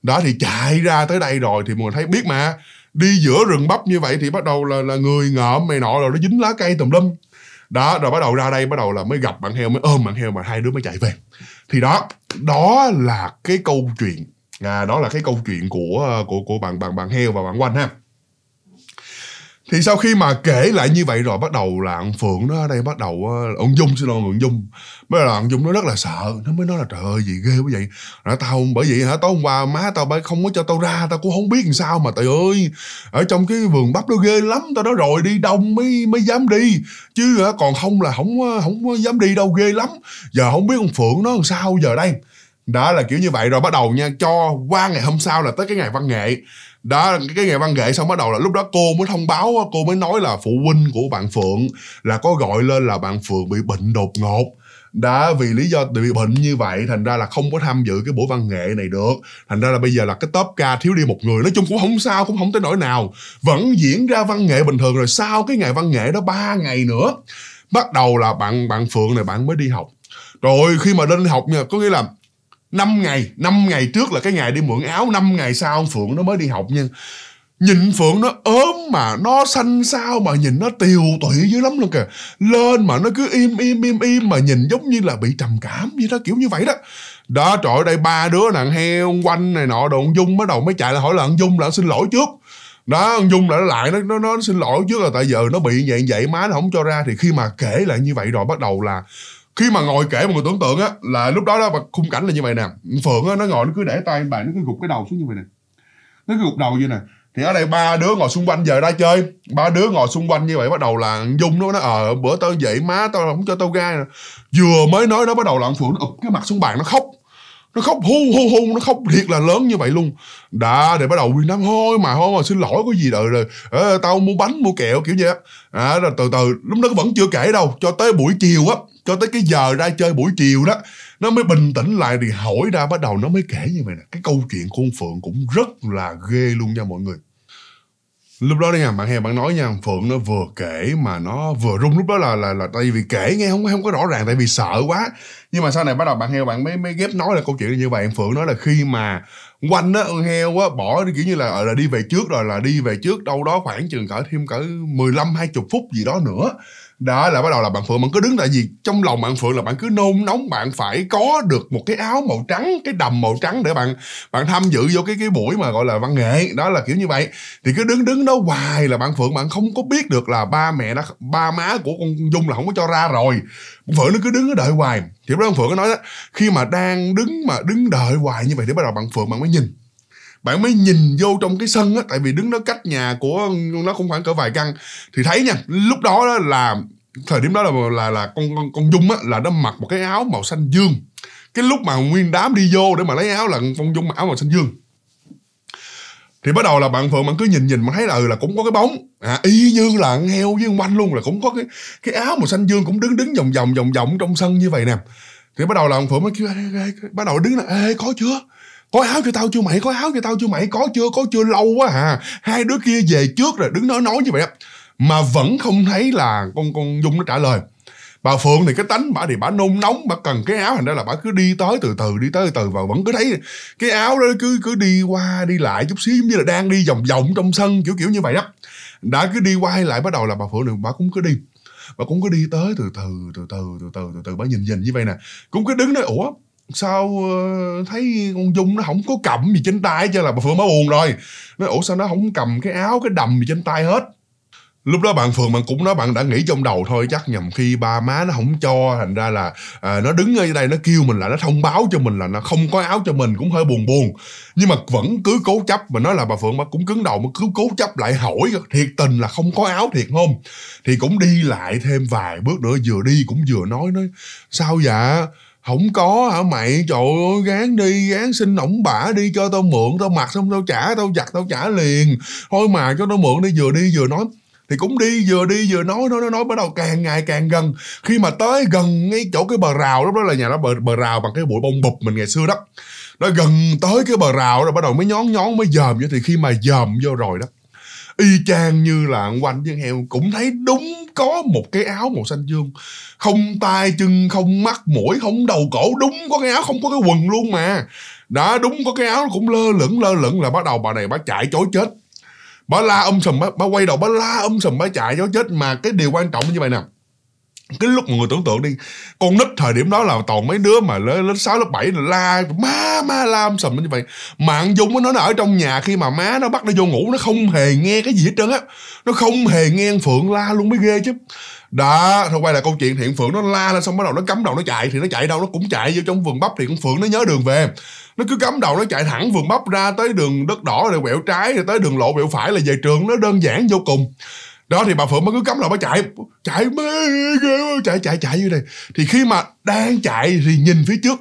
Đó thì chạy ra tới đây rồi thì mọi người thấy, biết mà, đi giữa rừng bắp như vậy thì bắt đầu là là người ngợm mày nọ rồi nó dính lá cây tùm lum đó rồi bắt đầu ra đây bắt đầu là mới gặp bạn heo mới ôm bạn heo mà hai đứa mới chạy về. Thì đó đó là cái câu chuyện. À, đó là cái câu chuyện của ờ, của của bạn bạn bạn heo và bạn quanh ha thì sau khi mà kể lại như vậy rồi, bắt đầu là ông phượng nó ở đây bắt đầu ờ, ông dung, xin lỗi, ông dung. Mới là ông dung nó rất là sợ, nó mới nói là, trời ơi, gì ghê quá vậy? Nó tao bởi vậy hả tối hôm qua má tao bởi không có cho tao ra, tao cũng không biết làm sao mà, trời ơi. Ở trong cái vườn bắp nó ghê lắm, tao nói rồi đi, đông mới mới dám đi. Chứ hả, còn không là không không dám đi đâu, ghê lắm. Giờ không biết ông phượng nó làm sao giờ đây. Đó là kiểu như vậy rồi, bắt đầu nha, cho qua ngày hôm sau là tới cái ngày văn nghệ đó, cái ngày văn nghệ xong bắt đầu là lúc đó cô mới thông báo, cô mới nói là phụ huynh của bạn phượng là có gọi lên là bạn phượng bị bệnh đột ngột. Đã vì lý do bị bệnh như vậy, thành ra là không có tham dự cái buổi văn nghệ này được. Thành ra là bây giờ là cái top ca thiếu đi một người, nói chung cũng không sao, cũng không tới nỗi nào. Vẫn diễn ra văn nghệ bình thường rồi sau cái ngày văn nghệ đó ba ngày nữa, bắt đầu là bạn bạn phượng này bạn mới đi học. Rồi khi mà lên học nha, có nghĩa là 5 ngày 5 ngày trước là cái ngày đi mượn áo 5 ngày sau ông Phượng nó mới đi học nha. Nhìn Phượng nó ốm mà nó xanh sao mà nhìn nó tiều tụy dữ lắm luôn kìa. Lên mà nó cứ im im im im mà nhìn giống như là bị trầm cảm vậy đó kiểu như vậy đó. Đó trời ơi đây ba đứa nàng heo quanh này nọ đồ Dung bắt đầu mới chạy lại hỏi là ông Dung là xin lỗi trước. Đó ông Dung lại lại nó, nó nó xin lỗi trước là tại giờ nó bị vậy vậy má nó không cho ra. Thì khi mà kể lại như vậy rồi bắt đầu là khi mà ngồi kể mọi người tưởng tượng á là lúc đó đó khung cảnh là như vậy nè. Phượng á nó ngồi nó cứ để tay bạn nó cứ gục cái đầu xuống như vậy nè. Nó cứ gục đầu như này thì ở đây ba đứa ngồi xung quanh giờ ra chơi. Ba đứa ngồi xung quanh như vậy bắt đầu là dung nó nó ờ bữa tao dậy má tao không cho tao ra vừa mới nói nó bắt đầu là phượng nó ụp cái mặt xuống bàn nó khóc. Nó khóc hu hu hu nó khóc thiệt là lớn như vậy luôn. Đã để bắt đầu nguyên đám thôi mà thôi mà xin lỗi có gì đợi rồi. À, tao mua bánh mua kẹo kiểu vậy á. À, rồi từ từ lúc đó vẫn chưa kể đâu cho tới buổi chiều á cho tới cái giờ ra chơi buổi chiều đó, nó mới bình tĩnh lại thì hỏi ra, bắt đầu nó mới kể như vậy nè. Cái câu chuyện của con phượng cũng rất là ghê luôn nha mọi người. Lúc đó đây nha, bạn heo bạn nói nha, phượng nó vừa kể mà nó vừa rung. Lúc đó là là là tại vì kể nghe không không có rõ ràng, tại vì sợ quá. Nhưng mà sau này bắt đầu bạn heo bạn mới mới ghép nói là câu chuyện như vậy. Phượng nói là khi mà quanh á, con heo á, bỏ kiểu như là ờ, là đi về trước rồi, là đi về trước đâu đó khoảng chừng cỡ thêm cỡ 15 20 phút gì đó nữa đó là bắt đầu là bạn phượng, bạn cứ đứng tại vì trong lòng bạn phượng là bạn cứ nôn nóng, bạn phải có được một cái áo màu trắng, cái đầm màu trắng để bạn bạn tham dự vô cái cái buổi mà gọi là văn nghệ. Đó là kiểu như vậy. Thì cứ đứng đứng đó hoài là bạn phượng, bạn không có biết được là ba mẹ đã, ba má của con dung là không có cho ra rồi. Phượng nó cứ đứng ở đợi hoài. Thì đó phượng nó nói đó, khi mà đang đứng mà đứng đợi hoài như vậy thì bắt đầu bạn phượng bạn mới nhìn bạn mới nhìn vô trong cái sân á tại vì đứng đó cách nhà của nó cũng khoảng cỡ vài căn. Thì thấy nha lúc đó, đó là thời điểm đó là là là con con, con dung á là nó mặc một cái áo màu xanh dương. Cái lúc mà nguyên đám đi vô để mà lấy áo là con dung mặc áo màu xanh dương. Thì bắt đầu là bạn phượng bạn cứ nhìn nhìn mà thấy là ừ là cũng có cái bóng. À, y như là con heo với con quanh luôn là cũng có cái cái áo màu xanh dương cũng đứng đứng vòng vòng vòng vòng trong sân như vậy nè. Thì bắt đầu là bạn phượng mới kêu ê, ê, ê, bắt đầu đứng là ê có chưa? Coi áo cho tao chưa mày, coi áo cho tao chưa mày, có chưa có chưa, lâu quá à. Hai đứa kia về trước rồi đứng nói nói như vậy đó. mà vẫn không thấy là con con dung nó trả lời. Bà phượng thì cái tánh bà thì bà nôn nóng, bà cần cái áo, thành ra là bà cứ đi tới từ từ, đi tới từ từ, và vẫn cứ thấy cái áo đó cứ cứ đi qua, đi lại chút xíu, giống như là đang đi vòng vòng trong sân, kiểu kiểu như vậy đó đã cứ đi qua lại bắt đầu là bà phượng thì bà cũng cứ đi, bà cũng cứ đi tới từ từ từ từ từ từ từ từ, bà nhìn nhìn như vậy nè. Cũng cứ đứng nói, ủa sao uh, thấy con dung nó không có cầm gì trên tay cho là bà phượng mới buồn rồi. Nói ủa sao nó không cầm cái áo cái đầm gì trên tay hết? Lúc đó bạn phượng bạn cũng nói bạn đã nghĩ trong đầu thôi chắc nhầm khi ba má nó không cho thành ra là à, nó đứng ở đây nó kêu mình là nó thông báo cho mình là nó không có áo cho mình cũng hơi buồn buồn. Nhưng mà vẫn cứ cố chấp mà nói là bà phượng bà cũng cứng đầu mà cứ cố chấp lại hỏi thiệt tình là không có áo thiệt không? Thì cũng đi lại thêm vài bước nữa vừa đi cũng vừa nói nói sao dạ không có hả? Mày, trời ơi, gán đi, gán xin ổng bả đi cho tao mượn, tao mặc xong tao trả, tao giặt, tao trả liền. Thôi mà, cho tao mượn đi, vừa đi vừa nói. Thì cũng đi, vừa đi vừa nói nói nói nói, bắt đầu càng ngày càng gần. Khi mà tới gần ngay chỗ cái bờ rào, lúc đó là nhà nó bờ bờ rào bằng cái bụi bông bụp mình ngày xưa đó. Nó gần tới cái bờ rào rồi bắt đầu mới nhón nhón, mới dòm vậy thì khi mà dòm vô rồi đó y chang như là quanh với heo cũng thấy đúng có một cái áo màu xanh dương. Không tay chân không mắt mũi không đầu cổ đúng có cái áo không có cái quần luôn mà. Đã đúng có cái áo cũng lơ lửng lơ lửng là bắt đầu bà này bà chạy chối chết. Bà la âm sùm bà, bà quay đầu bà la âm sùm bà chạy chối chết. Mà cái điều quan trọng như vậy nè cái lúc mọi người tưởng tượng đi, con nít thời điểm đó là toàn mấy đứa mà lên lớp sáu, lớp bảy là la, má má la sầm như vậy. Mạng dung nó nó ở trong nhà khi mà má nó bắt nó vô ngủ, nó không hề nghe cái gì hết trơn á. Nó không hề nghe phượng la luôn, mới ghê chứ. Đó, thôi quay lại câu chuyện thiện phượng nó la lên, xong bắt đầu nó cắm đầu nó chạy, thì nó chạy đâu nó cũng chạy vô trong vườn bắp thì con phượng nó nhớ đường về. Nó cứ cắm đầu nó chạy thẳng vườn bắp ra tới đường đất đỏ, rồi quẹo trái, rồi tới đường lộ quẹo phải là về trường, nó đơn giản vô cùng đó thì bà phượng mới cứ cắm đầu bà chạy. Chạy mê chạy chạy chạy như này thì khi mà đang chạy thì nhìn phía trước.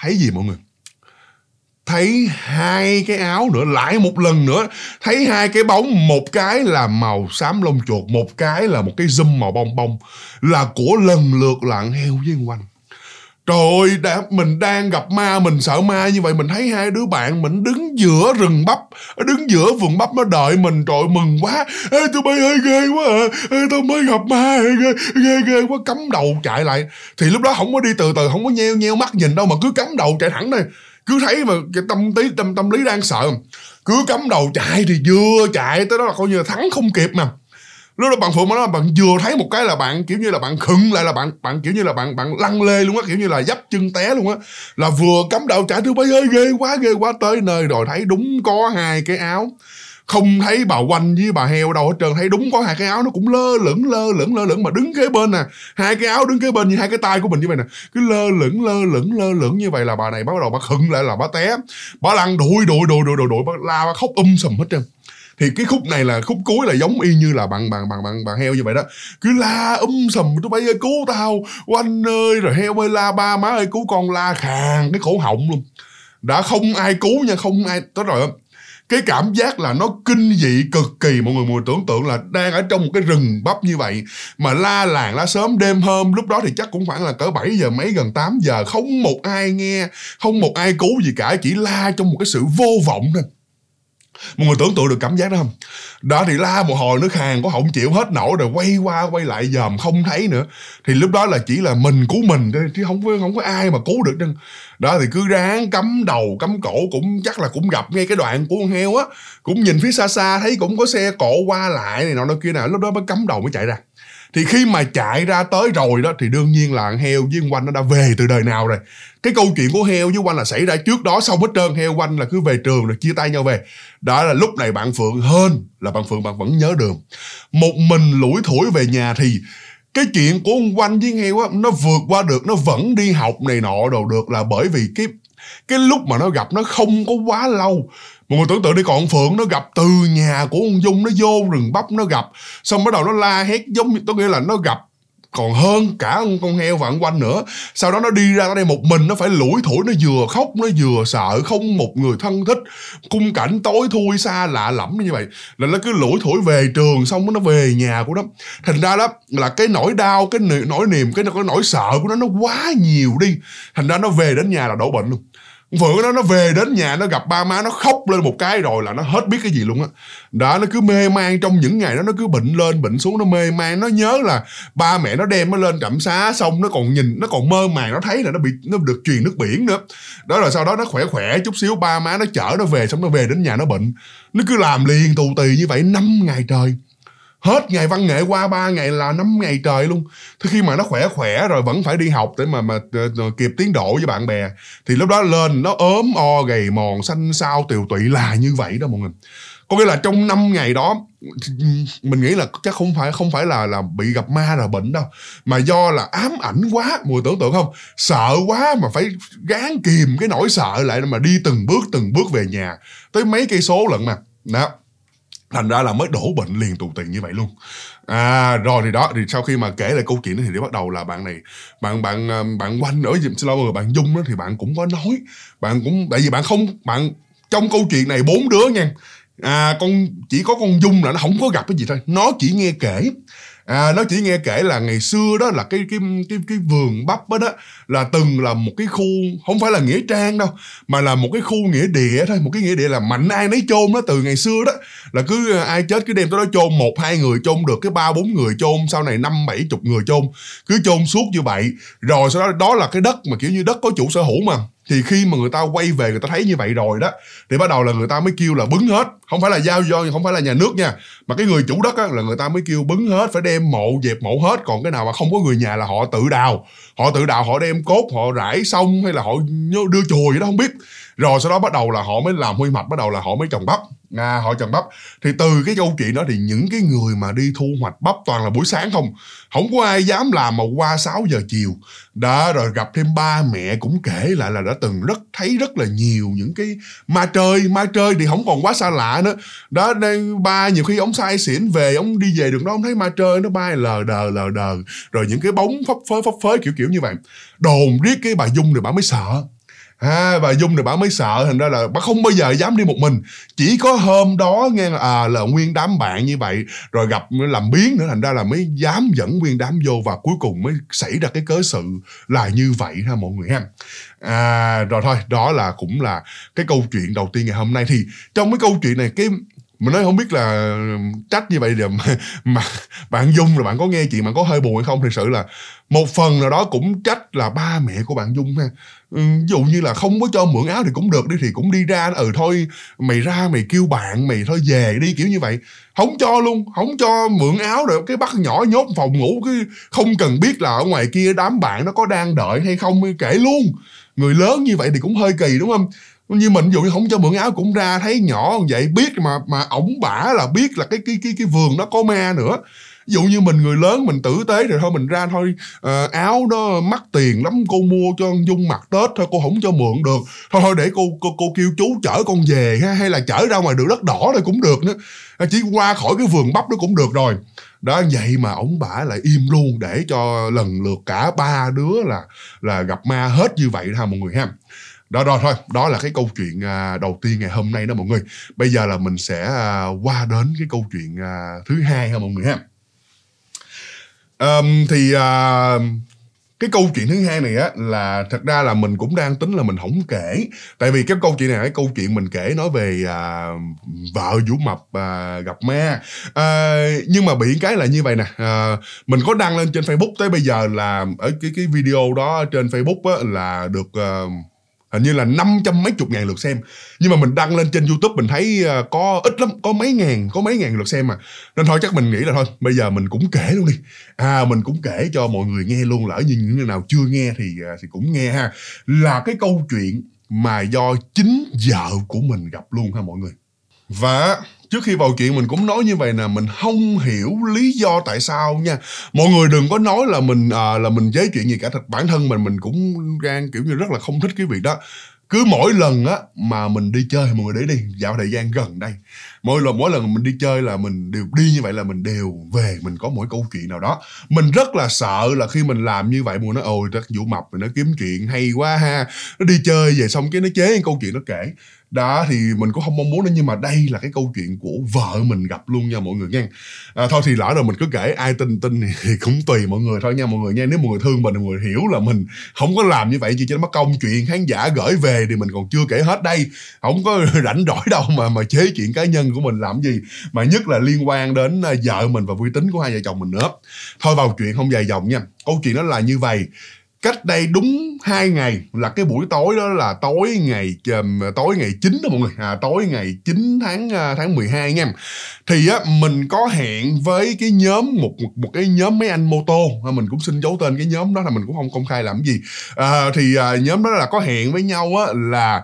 Thấy gì mọi người? Thấy hai cái áo nữa, lại một lần nữa. Thấy hai cái bóng. Một cái là màu xám lông chuột, một cái là một cái zoom màu bông bông. Là của lần lượt lạng heo với quanh. Trời ơi, đã, mình đang gặp ma, mình sợ ma như vậy, mình thấy hai đứa bạn mình đứng giữa rừng bắp, đứng giữa vườn bắp nó đợi mình, trời mừng quá. Ê, tụi bay ơi, ghê quá à, Ê, tao mới gặp ma, ghê, ghê, ghê quá, cắm đầu chạy lại. Thì lúc đó không có đi từ từ, không có nheo nheo mắt nhìn đâu, mà cứ cắm đầu chạy thẳng đây. Cứ thấy mà cái tâm lý tâm tâm lý đang sợ. Cứ cắm đầu chạy thì vừa chạy tới đó là coi như là thắng không kịp mà lúc đó bạn phượng mà nói bạn vừa thấy một cái là bạn kiểu như là bạn khựng lại, là bạn bạn kiểu như là bạn bạn lăn lê luôn á, kiểu như là dấp chân té luôn á. Là vừa cắm đầu trả thứ bay ơi ghê quá ghê quá, tới nơi rồi thấy đúng có hai cái áo. Không thấy bà quanh với bà heo đâu hết trơn, thấy đúng có hai cái áo nó cũng lơ lửng lơ lửng lơ lửng mà đứng kế bên nè. Hai cái áo đứng kế bên như hai cái tay của mình như vậy nè. Cứ lơ lửng lơ lửng lơ lửng như vậy là bà này bắt đầu bà khựng lại, là bà té. Bà lăn đuổi đuổi đuổi đuổi đuổi đuổi bà la, bà khóc um sùm hết trơn thì cái khúc này là khúc cuối là giống y như là bạn bạn bạn bạn bạn heo như vậy đó. Cứ la um sầm tụi bay ơi, cứu tao. Oanh ơi, rồi heo ơi, la ba má ơi, cứu con la khàn cái khổ họng luôn. Đã không ai cứu nha, không ai tới rồi cái cảm giác là nó kinh dị cực kỳ, mọi người mọi người tưởng tượng là đang ở trong một cái rừng bắp như vậy, mà la làng, la sớm đêm hôm, lúc đó thì chắc cũng khoảng là cỡ 7 giờ mấy, gần 8 giờ, không một ai nghe, không một ai cứu gì cả, chỉ la trong một cái sự vô vọng thôi mọi người tưởng tượng được cảm giác đó không? Đó thì la một hồi, nước hàng có không chịu hết nổi rồi quay qua, quay lại dòm không thấy nữa. Thì lúc đó là chỉ là mình cứu mình thôi, chứ không có không có ai mà cứu được đâu. Đó thì cứ ráng cắm đầu, cắm cổ cũng chắc là cũng gặp ngay cái đoạn của con heo á. Cũng nhìn phía xa xa, thấy cũng có xe cộ qua lại này nọ đó kia nào lúc đó mới cắm đầu mới chạy ra thì khi mà chạy ra tới rồi đó, thì đương nhiên là heo với quanh nó đã về từ đời nào rồi. Cái câu chuyện của heo với quanh là xảy ra trước đó, xong hết trơn, heo quanh là cứ về trường rồi chia tay nhau về. Đó là lúc này bạn phượng hơn là bạn phượng, bạn vẫn nhớ đường. Một mình lủi thủi về nhà thì cái chuyện của ông quanh với heo á, nó vượt qua được, nó vẫn đi học này nọ đồ được là bởi vì cái cái lúc mà nó gặp nó không có quá lâu một người tưởng tượng đi còn phượng nó gặp từ nhà của ông dung nó vô rừng bắp nó gặp. Xong bắt đầu nó la hét giống như tôi nghĩa là nó gặp còn hơn cả con heo và quanh nữa. Sau đó nó đi ra ở đây một mình nó phải lủi thủi nó vừa khóc nó vừa sợ không một người thân thích. Khung cảnh tối thui xa lạ lẫm như vậy. Là nó cứ lủi thủi về trường xong nó về nhà của nó. Thành ra đó là cái nỗi đau cái nỗi niềm cái, cái nỗi sợ của nó nó quá nhiều đi. Thành ra nó về đến nhà là đổ bệnh luôn vợ nó nó về đến nhà, nó gặp ba má, nó khóc lên một cái rồi là nó hết biết cái gì luôn á. Đó, nó cứ mê man trong những ngày đó, nó cứ bệnh lên, bệnh xuống, nó mê man. Nó nhớ là ba mẹ nó đem nó lên trạm xá, xong nó còn nhìn, nó còn mơ màng, nó thấy là nó bị, nó được truyền nước biển nữa. Đó là sau đó nó khỏe khỏe chút xíu, ba má nó chở nó về, xong nó về đến nhà nó bệnh. Nó cứ làm liền tù tì như vậy năm ngày trời hết ngày văn nghệ qua ba ngày là năm ngày trời luôn. Thế khi mà nó khỏe khỏe rồi vẫn phải đi học để mà mà ờ, ờ, kịp tiến độ với bạn bè, thì lúc đó lên nó ốm o gầy mòn xanh xao tiều tụy là như vậy đó mọi người. Có nghĩa là trong năm ngày đó, mình nghĩ là chắc không phải không phải là là bị gặp ma là bệnh đâu, mà do là ám ảnh quá. Mùi tưởng tượng không? Sợ quá mà phải gán kìm cái nỗi sợ lại mà đi từng bước từng bước về nhà, tới mấy cây số lận mà. Đó thành ra là mới đổ bệnh liền tù tiền như vậy luôn. À rồi thì đó, thì sau khi mà kể lại câu chuyện đó thì bắt đầu là bạn này, bạn bạn à, bạn quanh ở dùm xin lỗi bạn dung đó thì bạn cũng có nói. Bạn cũng, tại vì bạn không, bạn trong câu chuyện này bốn đứa nha. À con, chỉ có con dung là nó không có gặp cái gì thôi. Nó chỉ nghe kể à, nó chỉ nghe kể là ngày xưa đó là cái cái cái cái vườn bắp đó, đó là từng là một cái khu không phải là nghĩa trang đâu mà là một cái khu nghĩa địa thôi. Một cái nghĩa địa là mạnh ai nấy chôn đó từ ngày xưa đó. Là cứ à, ai chết cứ đem tới đó chôn một hai người chôn được cái ba bốn người chôn sau này năm bảy chục người chôn cứ chôn suốt như vậy. Rồi sau đó đó là cái đất mà kiểu như đất có chủ sở hữu mà thì khi mà người ta quay về người ta thấy như vậy rồi đó, thì bắt đầu là người ta mới kêu là bứng hết. Không phải là giao do không phải là nhà nước nha, mà cái người chủ đất á, là người ta mới kêu bứng hết, phải đem mộ, dẹp mộ hết. Còn cái nào mà không có người nhà là họ tự đào. Họ tự đào, họ đem cốt, họ rải xong, hay là họ đưa chùa vậy đó, không biết rồi sau đó bắt đầu là họ mới làm huy mạch bắt đầu là họ mới trồng bắp. À, họ trồng bắp. Thì từ cái câu chuyện đó thì những cái người mà đi thu hoạch bắp toàn là buổi sáng không. Không có ai dám làm mà qua 6 giờ chiều. Đó rồi gặp thêm ba mẹ cũng kể lại là đã từng rất thấy rất là nhiều những cái ma chơi ma chơi thì không còn quá xa lạ nữa. Đó đây ba nhiều khi ông sai xỉn về ông đi về đường đó ông thấy ma chơi nó bay lờ đờ lờ đờ. Rồi những cái bóng phấp phới phấp phới kiểu kiểu như vậy. Đồn riết cái bà dung thì bà mới sợ à, bà dung thì bà mới sợ thành ra là bà không bao giờ dám đi một mình. Chỉ có hôm đó nghe à là nguyên đám bạn như vậy rồi gặp làm biến nữa thành ra là mới dám dẫn nguyên đám vô và cuối cùng mới xảy ra cái cớ sự là như vậy ha mọi người ha. À rồi thôi đó là cũng là cái câu chuyện đầu tiên ngày hôm nay. Thì trong cái câu chuyện này cái mình nói không biết là trách như vậy thì mà, mà bạn dung là bạn có nghe chuyện bạn có hơi buồn hay không thực sự là một phần nào đó cũng trách là ba mẹ của bạn dung ha. Ừ, dụ như là không có cho mượn áo thì cũng được đi, thì cũng đi ra ừ thôi, mày ra mày kêu bạn, mày thôi về đi, kiểu như vậy. Không cho luôn không cho mượn áo rồi, cái bắt nhỏ nhốt phòng ngủ, cái không cần biết là ở ngoài kia đám bạn nó có đang đợi hay không kể luôn. Người lớn như vậy thì cũng hơi kỳ, đúng không? Như mình dụ như không cho mượn áo cũng ra, thấy nhỏ vậy, biết mà mà ổng bả là biết là cái cái cái cái vườn nó có ma nữa ví dụ như mình người lớn mình tử tế rồi thôi mình ra thôi. À, áo đó mắc tiền lắm cô mua cho dung mặc tết thôi cô không cho mượn được. Thôi thôi để cô cô cô kêu chú chở con về ha hay là chở ra ngoài đường đất đỏ thôi cũng được nữa ờ, chỉ qua khỏi cái vườn bắp đó cũng được rồi. Đó vậy mà ổng bả lại im luôn để cho lần lượt cả ba đứa là là gặp ma hết như vậy ha mọi người ha. Đó rồi thôi đó là cái câu chuyện à, đầu tiên ngày hôm nay đó mọi người. Bây giờ là mình sẽ à, qua đến cái câu chuyện à, thứ hai ha mọi người ha um, thì uh, cái câu chuyện thứ hai này á là thật ra là mình cũng đang tính là mình không kể. Tại vì cái câu chuyện này là cái câu chuyện mình kể nói về à, vợ vũ mập à, gặp ma. À, nhưng mà bị cái là như vậy nè. À, mình có đăng lên trên facebook tới bây giờ là ở cái cái video đó trên facebook á là được à, hình như là năm trăm mấy chục ngàn lượt xem. Nhưng mà mình đăng lên trên youtube mình thấy ờ, có ít lắm, có mấy ngàn, có mấy ngàn lượt xem mà. Nên thôi chắc mình nghĩ là thôi, bây giờ mình cũng kể luôn đi. À mình cũng kể cho mọi người nghe luôn, lỡ như những người nào chưa nghe thì ờ, thì cũng nghe ha. Là cái câu chuyện mà do chính vợ của mình gặp luôn ha mọi người. Và trước khi vào chuyện mình cũng nói như vậy nè mình không hiểu lý do tại sao nha. Mọi người đừng có nói là mình à, là mình chế chuyện gì cả. Thật bản thân mình mình cũng đang kiểu như rất là không thích cái việc đó. Cứ mỗi lần á mà mình đi chơi mọi người để đi dạo thời gian gần đây mỗi lần mỗi lần mình đi chơi là mình đều đi như vậy là mình đều về mình có mỗi câu chuyện nào đó. Mình rất là sợ là khi mình làm như vậy mọi nó nói ôi rất vũ mập rồi nó kiếm chuyện hay quá ha. Nó đi chơi về xong cái nó chế câu chuyện nó kể. Đó thì mình cũng không mong muốn nữa nhưng mà đây là cái câu chuyện của vợ mình gặp luôn nha mọi người nha à, thôi thì lỡ rồi mình cứ kể ai tin tin thì, cũng tùy mọi người thôi nha mọi người nha nếu mọi người thương mình mọi người hiểu là mình không có làm như vậy chỉ cho nó mất công chuyện khán giả gửi về thì mình còn chưa kể hết đây. Không có rảnh rỗi đâu mà mà chế chuyện cá nhân của mình làm gì mà nhất là liên quan đến ờ, vợ mình và uy tín của hai vợ chồng mình nữa. Thôi vào chuyện không dài dòng nha câu chuyện đó là như vậy. Cách đây đúng hai ngày là cái buổi tối đó là tối ngày tối ngày 9 đó mọi người à, tối ngày 9 tháng ờ, tháng 12 nha thì á mình có hẹn với cái nhóm một một, một cái nhóm mấy anh mô tô à, mình cũng xin giấu tên cái nhóm đó là mình cũng không công khai làm gì. À, thì à, nhóm đó là có hẹn với nhau á là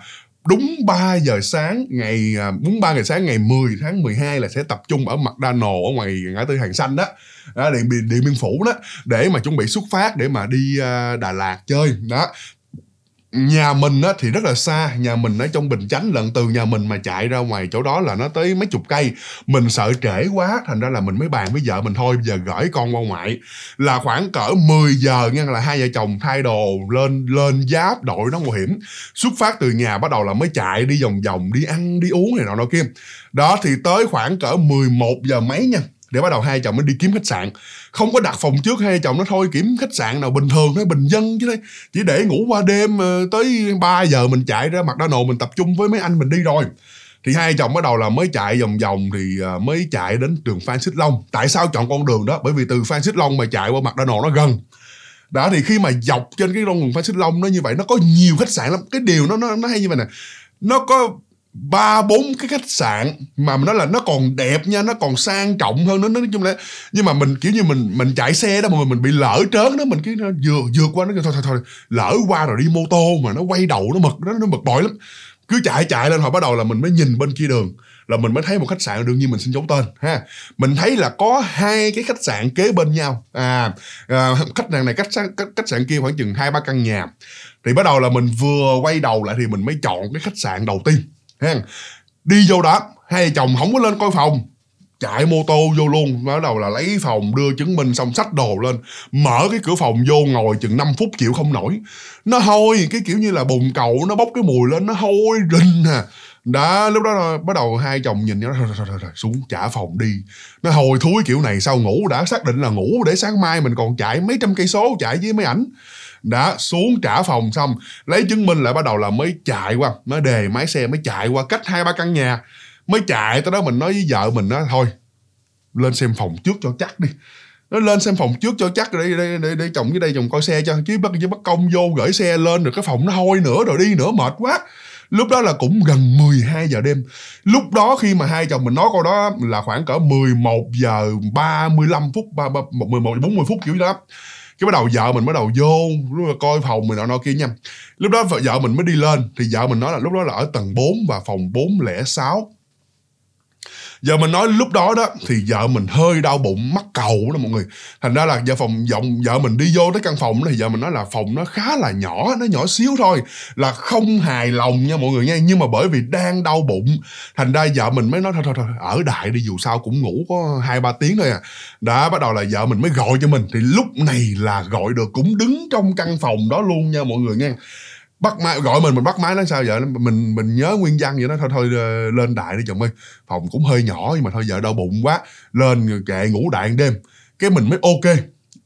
đúng 3 giờ sáng ngày à, đúng 3 giờ sáng ngày 10 tháng 12 là sẽ tập trung ở mặt Đà Nồ ở ngoài ngã tư hàng xanh đó. Đó, điện, điện, điện biên phủ đó để mà chuẩn bị xuất phát để mà đi uh, Đà Lạt chơi. Đó nhà mình á thì rất là xa, nhà mình ở trong bình chánh lận từ nhà mình mà chạy ra ngoài chỗ đó là nó tới mấy chục cây. Mình sợ trễ quá, thành ra là mình mới bàn với vợ mình thôi, giờ gửi con qua ngoại. Là khoảng cỡ 10 giờ nha, là hai vợ chồng thay đồ lên lên giáp đội nón bảo hiểm. Xuất phát từ nhà bắt đầu là mới chạy, đi vòng vòng, đi ăn, đi uống này nọ nọ kia. Đó, thì tới khoảng cỡ 11 giờ mấy nha để bắt đầu hai chồng mới đi kiếm khách sạn. Không có đặt phòng trước hai chồng nó thôi, kiếm khách sạn nào bình thường hay bình dân chứ chỉ để ngủ qua đêm ờ, tới 3 giờ mình chạy ra mặt đá nồ mình tập trung với mấy anh mình đi rồi thì hai chồng bắt đầu là mới chạy vòng vòng thì ờ, mới chạy đến đường Phan Xích Long. Tại sao chọn con đường đó? Bởi vì từ Phan Xích Long mà chạy qua mặt đá nồ nó gần. Đã thì khi mà dọc trên cái con đường Phan Xích Long nó như vậy, nó có nhiều khách sạn lắm. Cái điều nó nó nó hay như vậy nè. Nó có ba bốn cái khách sạn mà mình nói là nó còn đẹp nha nó còn sang trọng hơn nó nói chung là nhưng mà mình kiểu như mình mình chạy xe đó mọi người mình bị lỡ trớn đó mình cứ nó vừa vừa qua nó thôi thôi thôi lỡ qua rồi đi mô tô mà nó quay đầu nó mực nó nó mực bội lắm. Cứ chạy chạy lên hồi bắt đầu là mình mới nhìn bên kia đường là mình mới thấy một khách sạn đương nhiên mình xin giấu tên ha. Mình thấy là có hai cái khách sạn kế bên nhau. À, à khách sạn này cách khách, khách sạn kia khoảng chừng hai ba căn nhà. Thì bắt đầu là mình vừa quay đầu lại thì mình mới chọn cái khách sạn đầu tiên ha đi vô đó hai chồng không có lên coi phòng. Chạy mô tô vô luôn, bắt đầu là lấy phòng, đưa chứng minh xong sách đồ lên. Mở cái cửa phòng vô, ngồi chừng 5 phút chịu không nổi. Nó hôi, cái kiểu như là bồn cầu, nó bốc cái mùi lên, nó hôi rình à. Đó lúc đó bắt đầu hai chồng nhìn nó xuống trả phòng đi. Nó hồi thúi kiểu này sao ngủ đã xác định là ngủ để sáng mai mình còn chạy mấy trăm cây số, chạy với mấy ảnh đã xuống trả phòng xong lấy chứng minh lại bắt đầu là mới chạy qua mới đề máy xe mới chạy qua cách hai ba căn nhà. Mới chạy tới đó mình nói với vợ mình đó thôi lên xem phòng trước cho chắc đi. Nó lên xem phòng trước cho chắc để để để, để chồng dưới đây chồng coi xe cho chứ bắt chứ bắt công vô gửi xe lên rồi cái phòng nó hôi nữa rồi đi nữa mệt quá. Lúc đó là cũng gần 12 giờ đêm. Lúc đó khi mà hai chồng mình nói câu đó là khoảng cỡ 11 giờ 35 phút 11 40 phút kiểu đó cái bắt đầu vợ mình bắt đầu vô, lúc mà coi phòng mình nọ nọ kia nha. Lúc đó vợ mình mới đi lên, thì vợ mình nói là lúc đó là ở tầng 4 và phòng 406 giờ mình nói lúc đó đó, thì vợ mình hơi đau bụng, mắc cầu đó mọi người. Thành ra là vợ phòng, giọng vợ mình đi vô tới căn phòng thì vợ mình nói là phòng nó khá là nhỏ, nó nhỏ xíu thôi, là không hài lòng nha mọi người nha. Nhưng mà bởi vì đang đau bụng, thành ra vợ mình mới nói, thôi thôi thôi, ở đại đi, dù sao cũng ngủ có hai, ba tiếng thôi à. Đã bắt đầu là vợ mình mới gọi cho mình, thì lúc này là gọi được, cũng đứng trong căn phòng đó luôn nha mọi người nha bắt máy, gọi mình mình bắt máy nó sao vậy mình mình nhớ nguyên văn vậy đó. Thôi thôi ờ, lên đại đi, chồng ơi. Phòng cũng hơi nhỏ nhưng mà thôi, giờ đau bụng quá. Lên kệ ngủ đại đêm. Cái mình mới ok.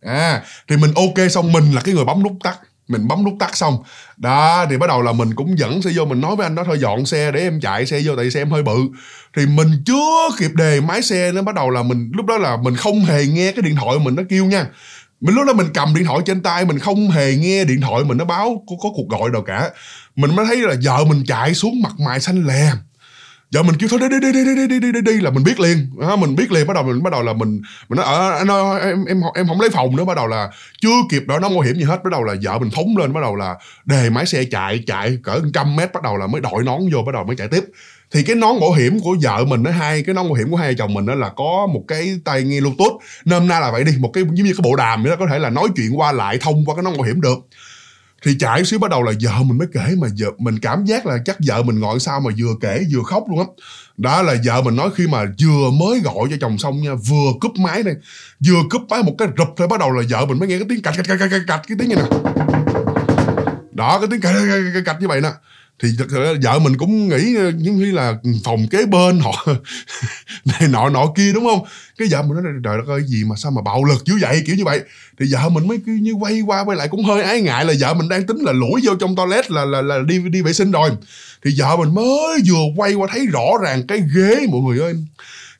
À thì mình ok xong, mình là cái người bấm nút tắt. Mình bấm nút tắt xong. Đó, thì bắt đầu là mình cũng dẫn xe vô. Mình nói với anh đó, thôi, dọn xe để em chạy xe vô, tại xe em hơi bự. Thì mình chưa kịp đề máy xe, nó bắt đầu là mình, lúc đó là mình không hề nghe cái điện thoại mình nó kêu nha mình lúc đó mình cầm điện thoại trên tay mình không hề nghe điện thoại mình nó báo có, có cuộc gọi đâu cả. Mình mới thấy là vợ mình chạy xuống mặt mày xanh lè vợ mình kêu thôi đi đi đi đi đi đi đi đi đi là mình biết liền. À, mình biết liền bắt đầu mình bắt đầu là mình mình nói ở anh ơi em em em không lấy phòng nữa. Bắt đầu là chưa kịp đó nó nguy hiểm gì hết. Bắt đầu là vợ mình phóng lên bắt đầu là đề máy xe chạy chạy cỡ trăm mét bắt đầu là mới đội nón vô bắt đầu mới chạy tiếp thì cái nón bảo hiểm của vợ mình nó hai cái nón bảo hiểm của hai chồng mình đó là có một cái tai nghe bluetooth. Nôm na là vậy đi một cái giống như cái bộ đàm đó có thể là nói chuyện qua lại thông qua cái nón bảo hiểm được. Thì chạy xíu bắt đầu là vợ mình mới kể mà vợ mình cảm giác là chắc vợ mình gọi sao mà vừa kể vừa khóc luôn á. Đó là vợ mình nói khi mà vừa mới gọi cho chồng xong nha vừa cúp máy này vừa cúp máy một cái rụp thôi bắt đầu là vợ mình mới nghe cái tiếng cạch cạch cạch cạch cạch cái tiếng như nè. Đó cái tiếng cạch cạch cạch, cạch như vậy nè thì vợ mình cũng nghĩ ờ, giống như là phòng kế bên họ. Này nọ nọ kia, đúng không? Cái vợ mình nói trời đất ơi, gì mà sao mà bạo lực dữ vậy? Kiểu như vậy. Thì vợ mình mới cứ như quay qua quay lại cũng hơi ái ngại là vợ mình đang tính là lủi vô trong toilet là là là đi đi vệ sinh rồi. Thì vợ mình mới vừa quay qua thấy rõ ràng cái ghế, mọi người ơi.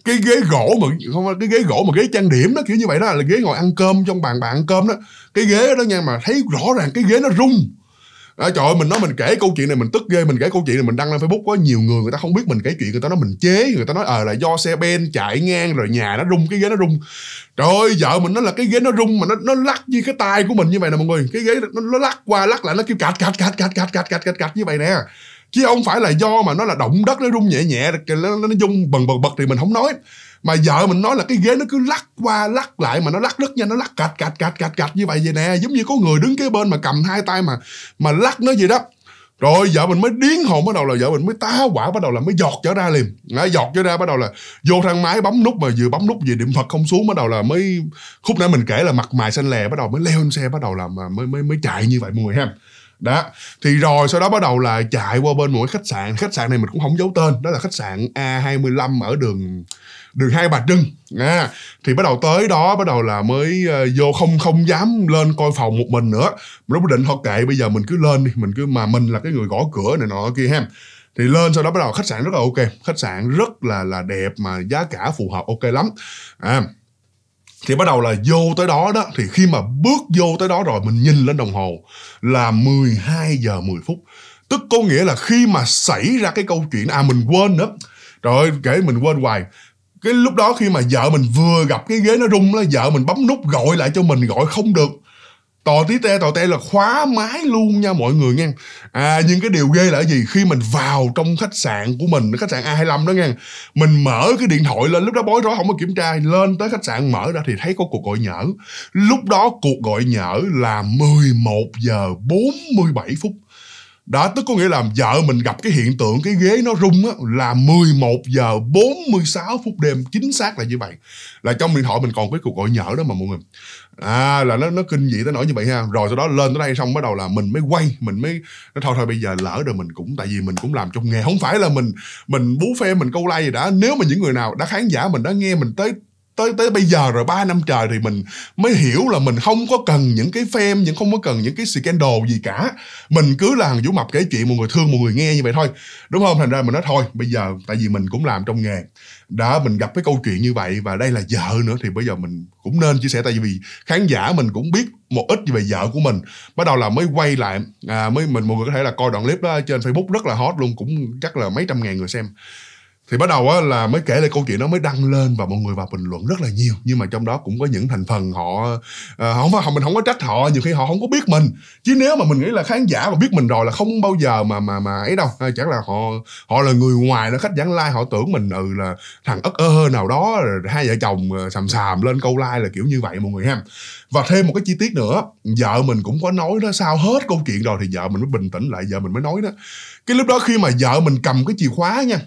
Cái ghế gỗ mà, không, cái ghế gỗ mà ghế trang điểm đó, kiểu như vậy đó, là ghế ngồi ăn cơm trong bàn bàn ăn cơm đó. Cái ghế đó nha, mà thấy rõ ràng cái ghế nó rung. À, trời ơi mình nói mình kể câu chuyện này mình tức ghê mình kể câu chuyện này mình đăng lên facebook có nhiều người người ta không biết mình kể chuyện người ta nói mình chế người ta nói ờ à, là do xe ben chạy ngang rồi nhà nó rung cái ghế nó rung. Trời ơi vợ mình nói là cái ghế nó rung mà nó nó lắc như cái tay của mình như vậy nè mọi người. Cái ghế nó, nó lắc qua lắc lại nó kêu cạch cạch cạch cạch cạch cạch cạch cạch cạch như vậy nè. Chứ không phải là do mà nó là động đất nó rung nhẹ nhẹ nó, nó, nó rung bần bần bật thì mình không nói mà vợ mình nói là cái ghế nó cứ lắc qua lắc lại mà nó lắc rất nhanh nó lắc cạch cạch cạch cạch cạch như vậy vậy nè. Giống như có người đứng kế bên mà cầm hai tay mà mà lắc nó vậy đó. Rồi vợ mình mới điến hồn bắt đầu là vợ mình mới tá quả bắt đầu là mới giọt trở ra liền. À, giọt trở ra bắt đầu là vô thang máy bấm nút mà vừa bấm nút về điểm phật không xuống bắt đầu là mới khúc nãy mình kể là mặt mày xanh lè bắt đầu mới leo lên xe bắt đầu là mà mới mới mới chạy như vậy mọi người ha. Đó thì rồi sau đó bắt đầu là chạy qua bên một cái khách sạn. Khách sạn này mình cũng không giấu tên đó là khách sạn A25 ở đường đường hai bà trưng. À, thì bắt đầu tới đó bắt đầu là mới uh, vô không không dám lên coi phòng một mình nữa. Mình quyết định thôi kệ bây giờ mình cứ lên đi mình cứ mà mình là cái người gõ cửa này nọ kia ha. Thì lên sau đó bắt đầu khách sạn rất là ok khách sạn rất là là đẹp mà giá cả phù hợp ok lắm. À thì bắt đầu là vô tới đó đó. Thì khi mà bước vô tới đó rồi mình nhìn lên đồng hồ là 12 giờ 10 phút. Tức có nghĩa là khi mà xảy ra cái câu chuyện à mình quên nữa. Rồi kể mình quên hoài cái lúc đó khi mà vợ mình vừa gặp cái ghế nó rung là vợ mình bấm nút gọi lại cho mình, gọi không được. Tò tí te, tò te là khóa máy luôn nha mọi người nghe. À nhưng cái điều ghê là cái gì? Khi mình vào trong khách sạn của mình, khách sạn A25 đó nghe, mình mở cái điện thoại lên, lúc đó bối rối không có kiểm tra, lên tới khách sạn mở ra thì thấy có cuộc gọi nhỡ. Lúc đó cuộc gọi nhỡ là 11 giờ 47 phút đó tức có nghĩa là vợ mình gặp cái hiện tượng cái ghế nó rung á, là 11 giờ 46 phút đêm, chính xác là như vậy. Là trong điện thoại mình còn cái cuộc gọi nhỡ đó mà mọi người. À là nó nó kinh dị tới nỗi như vậy ha. Rồi sau đó lên tới đây xong bắt đầu là mình mới quay, mình mới, nó thôi thôi bây giờ lỡ rồi mình cũng, tại vì mình cũng làm trong nghề. Không phải là mình mình bú phê, mình câu like gì đã. Nếu mà những người nào, đã khán giả mình đã nghe mình tới tới tới bây giờ rồi ba năm trời thì mình mới hiểu là mình không có cần những cái phim những không có cần những cái scandal gì cả. Mình cứ là thằng vũ mập kể chuyện một người thương một người nghe như vậy thôi. Đúng không? Thành ra mình nói thôi bây giờ tại vì mình cũng làm trong nghề. Đã mình gặp cái câu chuyện như vậy và đây là vợ nữa thì bây giờ mình cũng nên chia sẻ. Tại vì khán giả mình cũng biết một ít về vợ của mình. Bắt đầu là mới quay lại à, mới mình mọi người có thể là coi đoạn clip đó trên facebook rất là hot luôn cũng chắc là mấy trăm ngàn người xem thì bắt đầu á là mới kể lại câu chuyện đó mới đăng lên và mọi người vào bình luận rất là nhiều. Nhưng mà trong đó cũng có những thành phần họ à, không phải mình không có trách họ nhiều khi họ không có biết mình. Chứ nếu mà mình nghĩ là khán giả mà biết mình rồi là không bao giờ mà mà mà ấy đâu. À, chẳng là họ họ là người ngoài là khách giảng lai họ tưởng mình ừ là thằng ất ơ nào đó hai vợ chồng ờ, sầm sàm sàm lên câu like là kiểu như vậy mọi người ha. Và thêm một cái chi tiết nữa vợ mình cũng có nói đó sau hết câu chuyện rồi thì vợ mình mới bình tĩnh lại vợ mình mới nói đó. Cái lúc đó khi mà vợ mình cầm cái chìa khóa nha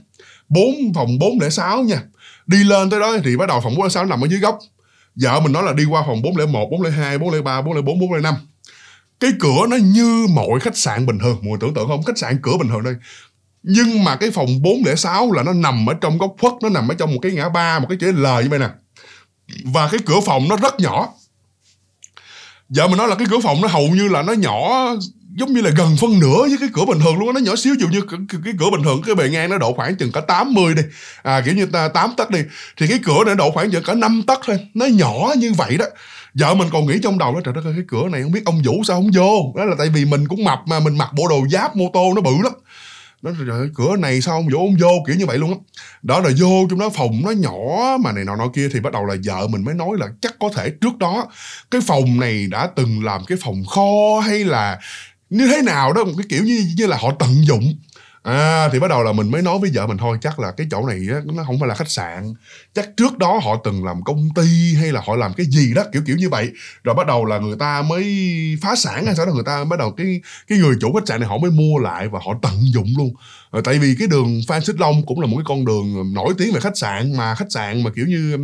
bốn phòng 406 nha. Đi lên tới đó thì bắt đầu phòng 406 nằm ở dưới góc. Vợ mình nói là đi qua phòng 401, 402, 403, 404, 405 cái cửa nó như mọi khách sạn bình thường. Mọi tưởng tượng không? Khách sạn cửa bình thường đây nhưng mà cái phòng 406 là nó nằm ở trong góc khuất nó nằm ở trong một cái ngã ba một cái chữ L như vậy nè. Và cái cửa phòng nó rất nhỏ. Vợ mình nói là cái cửa phòng nó hầu như là nó nhỏ giống như là gần phân nửa với cái cửa bình thường luôn á nó nhỏ xíu dụ như cái, cái cửa bình thường cái bề ngang nó độ khoảng chừng cả 80 đi. À kiểu như ta 8 tấc đi. Thì cái cửa này độ khoảng chừng cả 5 tấc thôi. Nó nhỏ như vậy đó. Vợ mình còn nghĩ trong đầu đó trời đất ơi cái cửa này không biết ông vũ sao không vô. Đó là tại vì mình cũng mập mà mình mặc bộ đồ giáp mô tô nó bự lắm. Nó trời cửa này sao ông vô ông vô? Kiểu như vậy luôn á. Đó là vô trong đó phòng nó nhỏ mà này nọ nọ kia thì bắt đầu là vợ mình mới nói là chắc có thể trước đó cái phòng này đã từng làm cái phòng kho hay là như thế nào đó một cái kiểu như như là họ tận dụng. À thì bắt đầu là mình mới nói với vợ mình thôi chắc là cái chỗ này á, nó không phải là khách sạn. Chắc trước đó họ từng làm công ty hay là họ làm cái gì đó kiểu kiểu như vậy. Rồi bắt đầu là người ta mới phá sản hay sao đó người ta bắt đầu cái cái người chủ khách sạn này họ mới mua lại và họ tận dụng luôn. À, tại vì cái đường Phan Xích Long cũng là một cái con đường nổi tiếng về khách sạn mà khách sạn mà kiểu như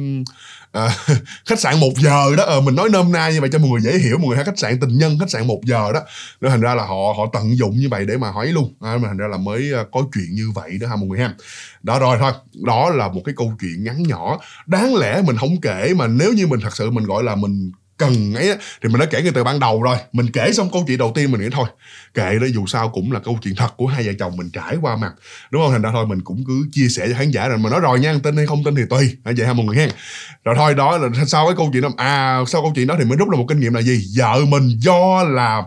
à, khách sạn một giờ đó. À, mình nói nôm na như vậy cho mọi người dễ hiểu. Mọi người hay khách sạn tình nhân khách sạn một giờ đó. Nên thành ra là họ họ tận dụng như vậy để mà hỏi luôn. À, mà thành ra là mới có chuyện như vậy đó ha mọi người ha. Đó rồi thôi. Đó là một cái câu chuyện ngắn nhỏ. Đáng lẽ mình không kể mà nếu như mình thật sự mình gọi là mình cần ấy thì mình đã kể ngay từ ban đầu rồi. Mình kể xong câu chuyện đầu tiên mình nghĩ thôi. Kệ đó dù sao cũng là câu chuyện thật của hai vợ chồng mình trải qua mặt đúng không? Thành ra thôi mình cũng cứ chia sẻ cho khán giả rồi mà nói rồi nha tin hay không tin thì tùy. À, vậy ha mọi người hen rồi thôi đó là sau cái câu chuyện đó à sau câu chuyện đó thì mới rút ra một kinh nghiệm là gì? Vợ mình do là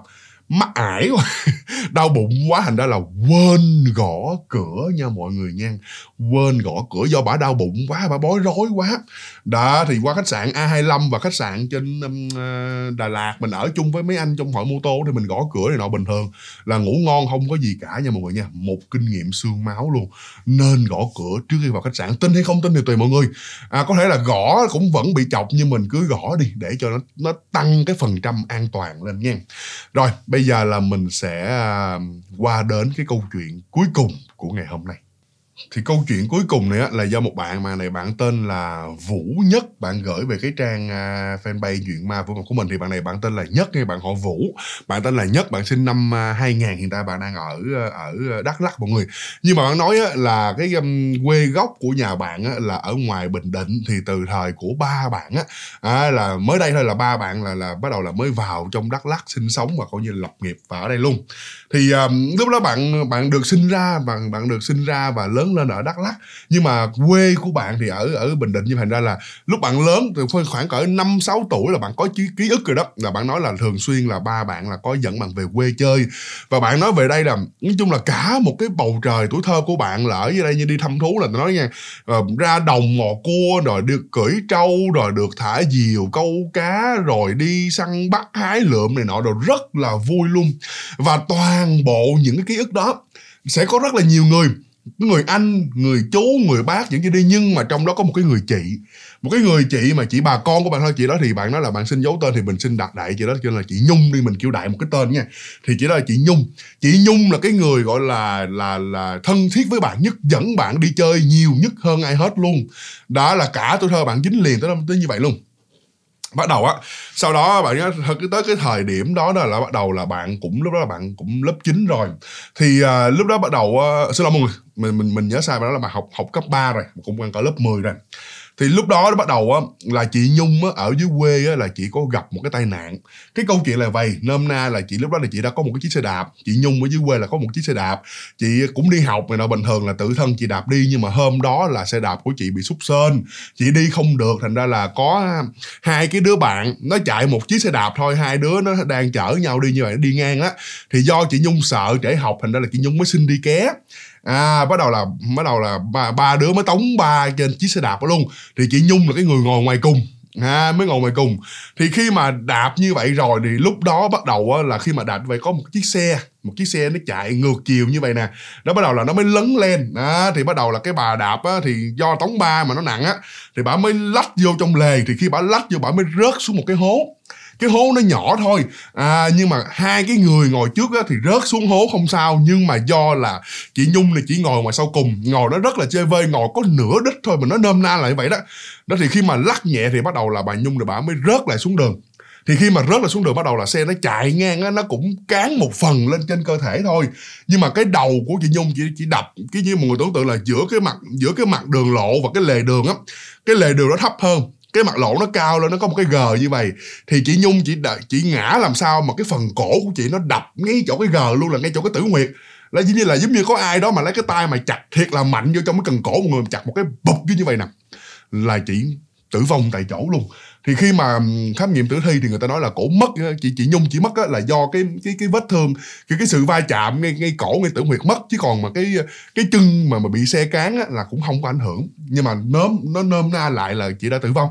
mắc ải quá. Đau bụng quá thành ra là quên gõ cửa nha mọi người nha. Quên gõ cửa do bà đau bụng quá bà bối rối quá. Đó thì qua khách sạn A25 và khách sạn trên um, ờ, Đà Lạt mình ở chung với mấy anh trong hội mô tô thì mình gõ cửa này nọ bình thường. Là ngủ ngon không có gì cả nha mọi người nha. Một kinh nghiệm xương máu luôn. Nên gõ cửa trước khi vào khách sạn. Tin hay không tin thì tùy mọi người. À, có thể là gõ cũng vẫn bị chọc nhưng mình cứ gõ đi để cho nó nó tăng cái phần trăm an toàn lên nha. Rồi bây bây giờ là mình sẽ à, qua đến cái câu chuyện cuối cùng của ngày hôm nay thì câu chuyện cuối cùng này á, là do một bạn mà này bạn tên là Vũ Nhất. Bạn gửi về cái trang uh, fanpage chuyện ma của mình thì bạn này bạn tên là Nhất hay bạn họ Vũ. Bạn tên là Nhất bạn sinh năm à, uh, 2000 hiện tại bạn đang ở à, ở Đắk Lắk mọi người. Nhưng mà bạn nói á, là cái um, quê gốc của nhà bạn á, là ở ngoài Bình Định thì từ thời của ba bạn á à, là mới đây thôi là ba bạn là là bắt đầu là mới vào trong Đắk Lắk sinh sống và coi như lập nghiệp và ở đây luôn. Thì um, lúc đó bạn bạn được sinh ra bạn bạn được sinh ra và lớn lên ở Đắk Lắk. Nhưng mà quê của bạn thì ở ở Bình Định như thành ra là lúc bạn lớn từ khoảng cỡ năm sáu tuổi là bạn có ký, ký ức rồi đó. Là bạn nói là thường xuyên là ba bạn là có dẫn bạn về quê chơi. Và bạn nói về đây là nói chung là cả một cái bầu trời tuổi thơ của bạn là ở dưới đây như đi thăm thú là nói nha uh, ra đồng mò cua rồi được cưỡi trâu rồi được thả diều câu cá rồi đi săn bắt hái lượm này nọ rồi rất là vui luôn. Và toàn bộ những cái ký ức đó sẽ có rất là nhiều người người anh người chú người bác những cái đi nhưng mà trong đó có một cái người chị. Một cái người chị mà chị bà con của bạn thôi chị đó thì bạn nói là bạn xin giấu tên thì mình xin đặt đại chị đó kêu là chị nhung đi mình kêu đại một cái tên nha. Thì chị đó là chị nhung. Chị nhung là cái người gọi là là là thân thiết với bạn nhất dẫn bạn đi chơi nhiều nhất hơn ai hết luôn. Đó là cả tuổi thơ bạn dính liền tới, tới như vậy luôn. Bắt đầu á sau đó bạn nhớ tới cái thời điểm đó đó là bắt đầu là bạn cũng lúc đó là bạn cũng lớp 9 rồi. Thì uh, lúc đó bắt đầu uh, xin lỗi mọi người mình mình mình nhớ sai đó là bạn học học cấp 3 rồi cũng đang cỡ lớp 10 rồi. Thì lúc đó bắt đầu á, là chị nhung á, ở dưới quê á, là chị có gặp một cái tai nạn. Cái câu chuyện là vậy, nôm na là chị, lúc đó là chị đã có một cái chiếc xe đạp. Chị nhung ở dưới quê là có một chiếc xe đạp. Chị cũng đi học này nọ, bình thường là tự thân chị đạp đi, nhưng mà hôm đó là xe đạp của chị bị xúc sên. Chị đi không được, thành ra là có hai cái đứa bạn, nó chạy một chiếc xe đạp thôi, hai đứa nó đang chở nhau đi như vậy, đi ngang á. Thì do chị nhung sợ trễ học, thành ra là chị nhung mới xin đi ké à bắt đầu là bắt đầu là ba, ba đứa mới tống ba trên chiếc xe đạp đó luôn. Thì chị nhung là cái người ngồi ngoài cùng. À, mới ngồi ngoài cùng. Thì khi mà đạp như vậy rồi thì lúc đó bắt đầu á, là khi mà đạp vậy có một chiếc xe một chiếc xe nó chạy ngược chiều như vậy nè. Đó bắt đầu là nó mới lấn lên. À, thì bắt đầu là cái bà đạp á, thì do tống ba mà nó nặng á thì bà mới lách vô trong lề. Thì khi bà lách vô bà mới rớt xuống một cái hố cái hố nó nhỏ thôi. À, nhưng mà hai cái người ngồi trước á, thì rớt xuống hố không sao nhưng mà do là chị nhung này chỉ ngồi ngoài sau cùng. Ngồi nó rất là chơi vơi ngồi có nửa đít thôi mà nó nôm na lại vậy đó. Đó thì khi mà lắc nhẹ thì bắt đầu là bà nhung rồi bà mới rớt lại xuống đường. Thì khi mà rớt lại xuống đường bắt đầu là xe nó chạy ngang á nó cũng cán một phần lên trên cơ thể thôi. Nhưng mà cái đầu của chị nhung chỉ chỉ đập cái như mọi người tưởng tượng là giữa cái mặt giữa cái mặt đường lộ và cái lề đường á. Cái lề đường nó thấp hơn cái mặt lộn nó cao lên nó có một cái gờ như vậy thì chị nhung chị đợi, chị ngã làm sao mà cái phần cổ của chị nó đập ngay chỗ cái gờ luôn là ngay chỗ cái tử nguyệt. Là giống như là giống như có ai đó mà lấy cái tay mà chặt thiệt là mạnh vô trong cái cần cổ một người chặt một cái bụp như vậy nè là chị tử vong tại chỗ luôn. Thì khi mà khám nghiệm tử thi thì người ta nói là cổ mất ờ, chị chị nhung chỉ mất là do cái cái cái vết thương cái cái sự va chạm ngay ngay cổ ngay tử huyệt mất. Chứ còn mà cái ờ, cái chân mà mà bị xe cán là cũng không có ảnh hưởng. Nhưng mà nôm nó nôm na lại là chị đã tử vong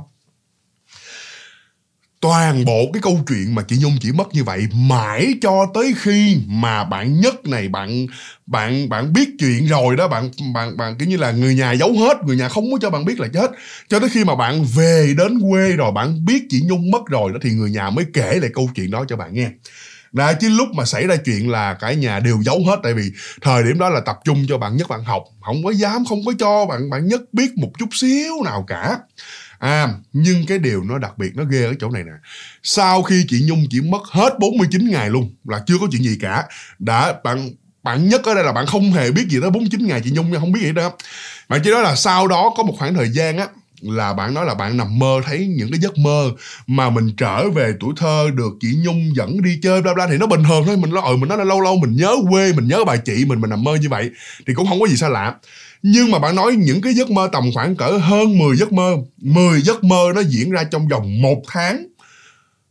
toàn bộ cái câu chuyện mà chị Nhung chỉ mất như vậy mãi cho tới khi mà bạn nhất này, bạn bạn bạn biết chuyện rồi đó, bạn bạn bạn kiểu như là người nhà giấu hết, người nhà không muốn cho bạn biết là chết. Cho tới khi mà bạn về đến quê rồi, bạn biết chị Nhung mất rồi đó thì người nhà mới kể lại câu chuyện đó cho bạn nghe. Là chứ lúc mà xảy ra chuyện là cả nhà đều giấu hết, tại vì thời điểm đó là tập trung cho bạn nhất bạn học. Không có dám, không có cho bạn bạn nhất biết một chút xíu nào cả. À, nhưng cái điều nó đặc biệt nó ghê ở chỗ này nè. Sau khi chị Nhung chỉ mất hết 49 ngày luôn là chưa có chuyện gì cả. Đã bạn bạn nhất ở đây là bạn không hề biết gì tới 49 ngày chị Nhung không biết gì đó. Bạn chỉ nói là sau đó có một khoảng thời gian á là bạn nói là bạn nằm mơ thấy những cái giấc mơ mà mình trở về tuổi thơ được chị Nhung dẫn đi chơi, bla bla, thì nó bình thường thôi. Mình nói ừ mình nói là lâu lâu mình nhớ quê, mình nhớ bà chị mình mình nằm mơ như vậy thì cũng không có gì xa lạ. Nhưng mà bạn nói những cái giấc mơ tầm khoảng cỡ hơn 10 giấc mơ 10 giấc mơ nó diễn ra trong vòng một tháng.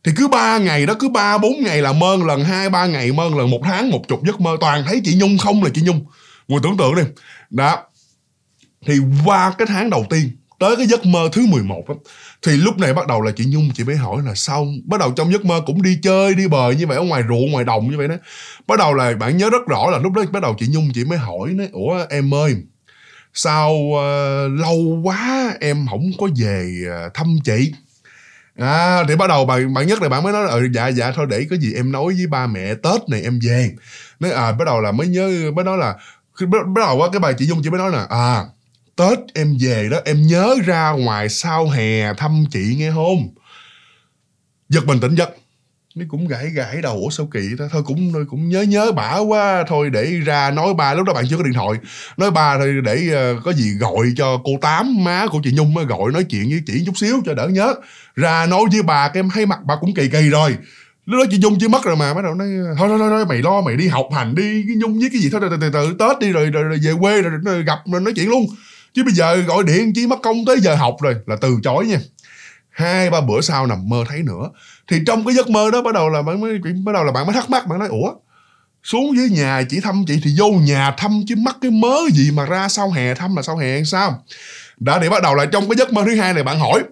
Thì cứ ba ngày đó, cứ ba bốn ngày là mơ lần, hai ba ngày mơ lần, một tháng một chục giấc mơ. Toàn thấy chị nhung không là chị nhung. Ngồi tưởng tượng đi. Đó. Thì qua cái tháng đầu tiên tới cái giấc mơ thứ 11 á thì lúc này bắt đầu là chị Nhung chị mới hỏi là xong bắt đầu trong giấc mơ cũng đi chơi đi bời như vậy ở ngoài ruộng ngoài đồng như vậy đó. Bắt đầu là bạn nhớ rất rõ là lúc đó bắt đầu chị Nhung chị mới hỏi nói ủa em ơi sao uh, lâu quá em không có về uh, thăm chị? À thì bắt đầu bạn bạn nhất là bạn mới nói là ừ, dạ dạ thôi để có gì em nói với ba mẹ tết này em về. Nói à bắt đầu là mới nhớ mới nói là bắt, bắt đầu á cái bài chị dung chị mới nói là à tết em về đó em nhớ ra ngoài sau hè thăm chị nghe không? Giật mình tỉnh giấc. Nó cũng gãi gãi đầu ủa sao kỳ ta? Thôi cũng cũng nhớ nhớ bả quá. Thôi để ra nói ba lúc đó bạn chưa có điện thoại. Nói ba thôi để uh, có gì gọi cho cô tám má của chị nhung mới gọi nói chuyện với chị chút xíu cho đỡ nhớ. Ra nói với bà cái em thấy mặt bà cũng kỳ kỳ rồi. Lúc đó chị nhung chưa mất rồi mà bắt đầu nói thôi thôi thôi mày lo mày đi học hành đi cái nhung với cái gì thôi từ từ, từ tết đi rồi, rồi, rồi về quê rồi, rồi gặp rồi nói chuyện luôn chứ bây giờ gọi điện chi mất công tới giờ học rồi, là từ chối nha. Hai, ba bữa sau nằm mơ thấy nữa. Thì trong cái giấc mơ đó bắt đầu là bạn mới bắt đầu là bạn mới thắc mắc, bạn nói, ủa, xuống dưới nhà chỉ thăm chị thì vô nhà thăm chứ mắc cái mớ gì mà ra sau hè thăm là sau hè hay sao? Đã để bắt đầu là trong cái giấc mơ thứ hai này bạn hỏi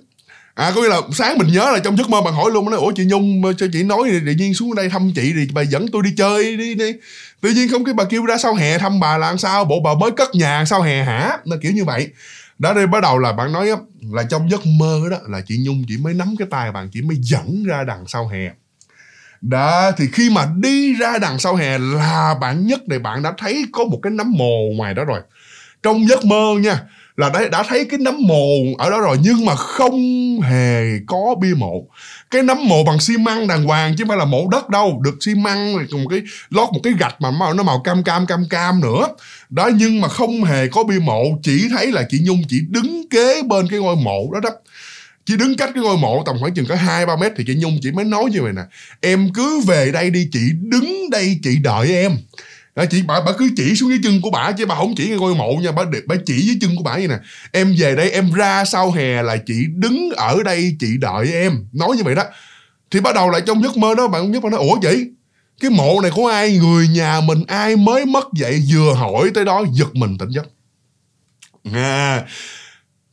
à có nghĩa là sáng mình nhớ là trong giấc mơ bạn hỏi luôn nói, ủa, chị nhung cho chị nói thì tự nhiên xuống đây thăm chị thì bà dẫn tôi đi chơi đi đi. Tự nhiên không cái bà kêu ra sau hè thăm bà là làm sao? Bộ bà mới cất nhà sau hè hả? Nó kiểu như vậy. Đó, đây bắt đầu là bạn nói là trong giấc mơ đó là chị nhung chỉ mới nắm cái tay bạn, chỉ mới dẫn ra đằng sau hè. Đó, thì khi mà đi ra đằng sau hè là bạn nhất này, bạn đã thấy có một cái nấm mồ ngoài đó rồi. Trong giấc mơ nha là đã, đã thấy cái nấm mồ ở đó rồi nhưng mà không hề có bia mộ. Cái nấm mồ bằng xi măng đàng hoàng chứ không phải là mộ đất đâu được xi măng rồi cùng cái lót một cái gạch mà màu nó màu cam cam cam cam nữa. Đó nhưng mà không hề có bia mộ chỉ thấy là chị nhung chỉ đứng kế bên cái ngôi mộ đó đó. Chỉ đứng cách cái ngôi mộ tầm khoảng chừng có hai ba mét thì chị nhung chỉ mới nói như vậy nè. Em cứ về đây đi chị đứng đây chị đợi em đó, chị bà, bà cứ chỉ xuống dưới chân của bà chứ bà không chỉ ngay ngôi mộ nha bà, bà chỉ dưới chân của bà như nè. Em về đây em ra sau hè là chị đứng ở đây chị đợi em. Nói như vậy đó. Thì bắt đầu lại trong giấc mơ đó bạn nhất mơ nói ủa vậy cái mộ này của ai? Người nhà mình ai mới mất vậy? Vừa hỏi tới đó giật mình tỉnh giấc. À,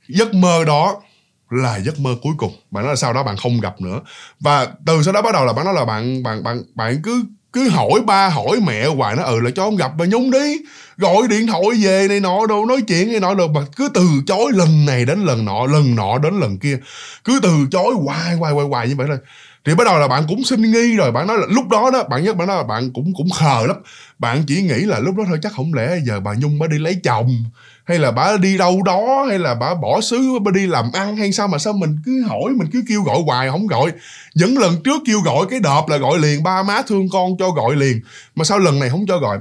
giấc mơ đó là giấc mơ cuối cùng. Bạn nói là sau đó bạn không gặp nữa. Và từ sau đó bắt đầu là bạn nói là bạn bạn bạn bạn cứ cứ hỏi ba hỏi mẹ hoài, nó ừ là cho ông gặp bà nhung đi. Gọi điện thoại về này nọ đâu nói chuyện này nọ được mà cứ từ chối lần này đến lần nọ lần nọ đến lần kia. Cứ từ chối hoài hoài hoài hoài như vậy thôi thì bắt đầu là bạn cũng sinh nghi rồi, bạn nói là lúc đó đó, bạn nhất bạn nói là bạn cũng cũng khờ lắm. Bạn chỉ nghĩ là lúc đó thôi chắc không lẽ giờ bà nhung bà đi lấy chồng, hay là bà đi đâu đó, hay là bà bỏ xứ, bà đi làm ăn hay sao mà sao mình cứ hỏi, mình cứ kêu gọi hoài không gọi. Những lần trước kêu gọi, cái đợp là gọi liền, ba má thương con cho gọi liền. Mà sao lần này không cho gọi?